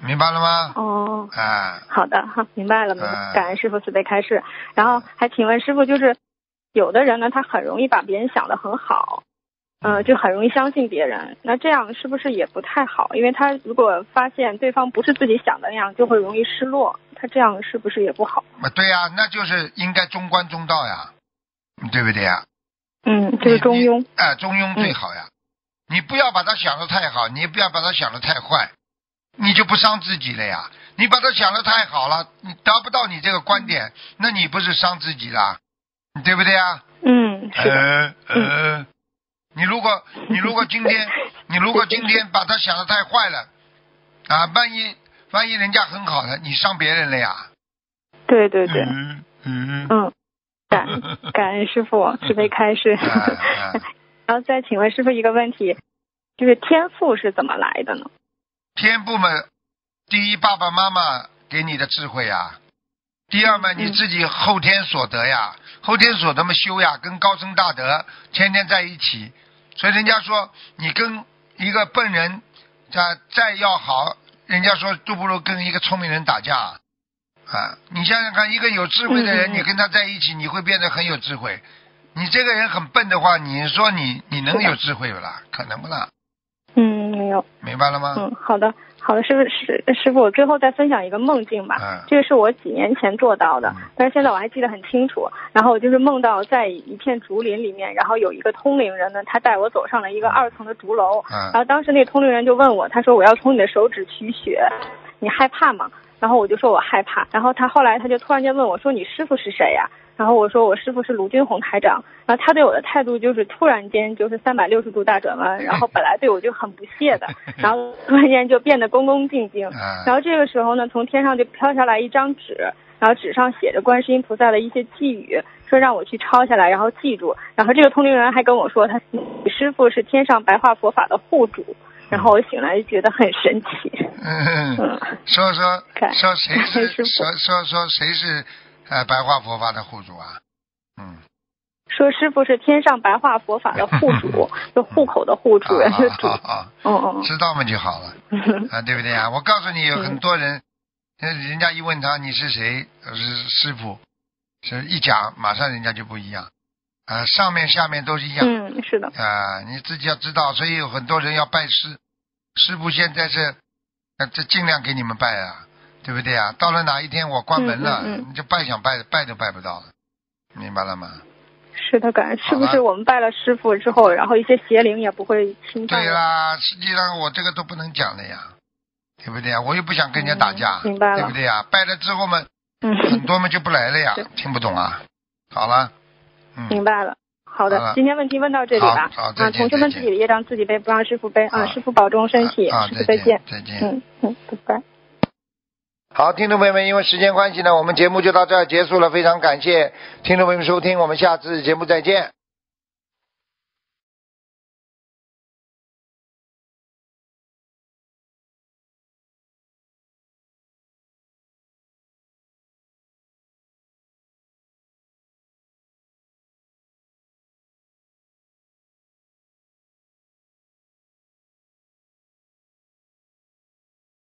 明白了吗？哦，啊，好的，好，明白了，感恩师傅慈悲开示。然后还请问师傅，就是有的人呢，他很容易把别人想得很好，呃，就很容易相信别人。那这样是不是也不太好？因为他如果发现对方不是自己想的那样，就会容易失落。他这样是不是也不好？啊对呀、那就是应该中观中道呀，对不对呀？嗯，就是中庸哎、中庸最好呀。你不要把他想得太好，你也不要把他想得太坏，你就不伤自己了呀。你把他想得太好了，你达不到你这个观点，那你不是伤自己了，对不对啊？嗯。呃呃，你如果你如果今天你如果今天把他想的太坏了，啊，万一万一人家很好的，你伤别人了呀？对对对，嗯嗯。嗯，感感恩师傅 [LAUGHS] 慈悲开示。然后再请问师傅一个问题，就是天赋是怎么来的呢？天赋嘛，第一爸爸妈妈给你的智慧呀，第二嘛嗯你自己后天所得呀，后天所得嘛修呀，跟高僧大德天天在一起，所以人家说你跟一个笨人啊再要好，人家说都不如跟一个聪明人打架啊。你想想看，一个有智慧的人，嗯嗯嗯你跟他在一起，你会变得很有智慧。你这个人很笨的话，你说你你能有智慧不啦？可能不啦？嗯，没有。明白了吗？嗯，好的，好的，师傅师师傅，我最后再分享一个梦境吧。嗯这个是我几年前做到的嗯，但是现在我还记得很清楚。然后我就是梦到在一片竹林里面，然后有一个通灵人呢，他带我走上了一个二层的竹楼。嗯然后当时那个通灵人就问我，他说我要从你的手指取血，你害怕吗？然后我就说我害怕。然后他后来他就突然间问我说你师傅是谁呀、然后我说我师傅是卢军红台长。然后他对我的态度就是突然间就是三百六十度大转弯，然后本来对我就很不屑的，[LAUGHS] 然后突然间就变得恭恭敬敬。嗯然后这个时候呢，从天上就飘下来一张纸，然后纸上写着观世音菩萨的一些寄语，说让我去抄下来，然后记住。然后这个通灵人还跟我说，他你师傅是天上白话佛法的护主。然后我醒来就觉得很神奇。嗯，嗯，说说 [LAUGHS] 说谁是说说说谁是呃白话佛法的护主啊？嗯，说师傅是天上白话佛法的护主，[LAUGHS] 就户口的户，主人的主。啊啊啊嗯嗯知道嘛就好了嗯。啊，对不对啊？我告诉你，有嗯很多人，呃人家一问他你是谁，呃是师傅，是一讲马上人家就不一样，啊，上面下面都是一样。嗯，是的。啊，你自己要知道，所以有很多人要拜师，师傅现在是，呃，这尽量给你们拜啊，对不对啊？到了哪一天我关门了，嗯嗯嗯你就拜想拜拜都拜不到了，明白了吗？是的，感恩是不是我们拜了师傅之后，然后一些邪灵也不会侵犯？对。啦，实际上我这个都不能讲的呀，对不对啊？我又不想跟人家打架，嗯明白了对不对啊？拜了之后嘛，很嗯，多嘛就不来了呀，[LAUGHS] 听不懂啊。好了，嗯，明白了。好的，今天问题问到这里吧。啊，同学们自己的业障自己背，不让师傅背啊。师傅保重身体，啊，师傅再见。再见。嗯嗯，拜拜。好，听众朋友们，因为时间关系呢，我们节目就到这儿结束了。非常感谢听众朋友们收听，我们下次节目再见。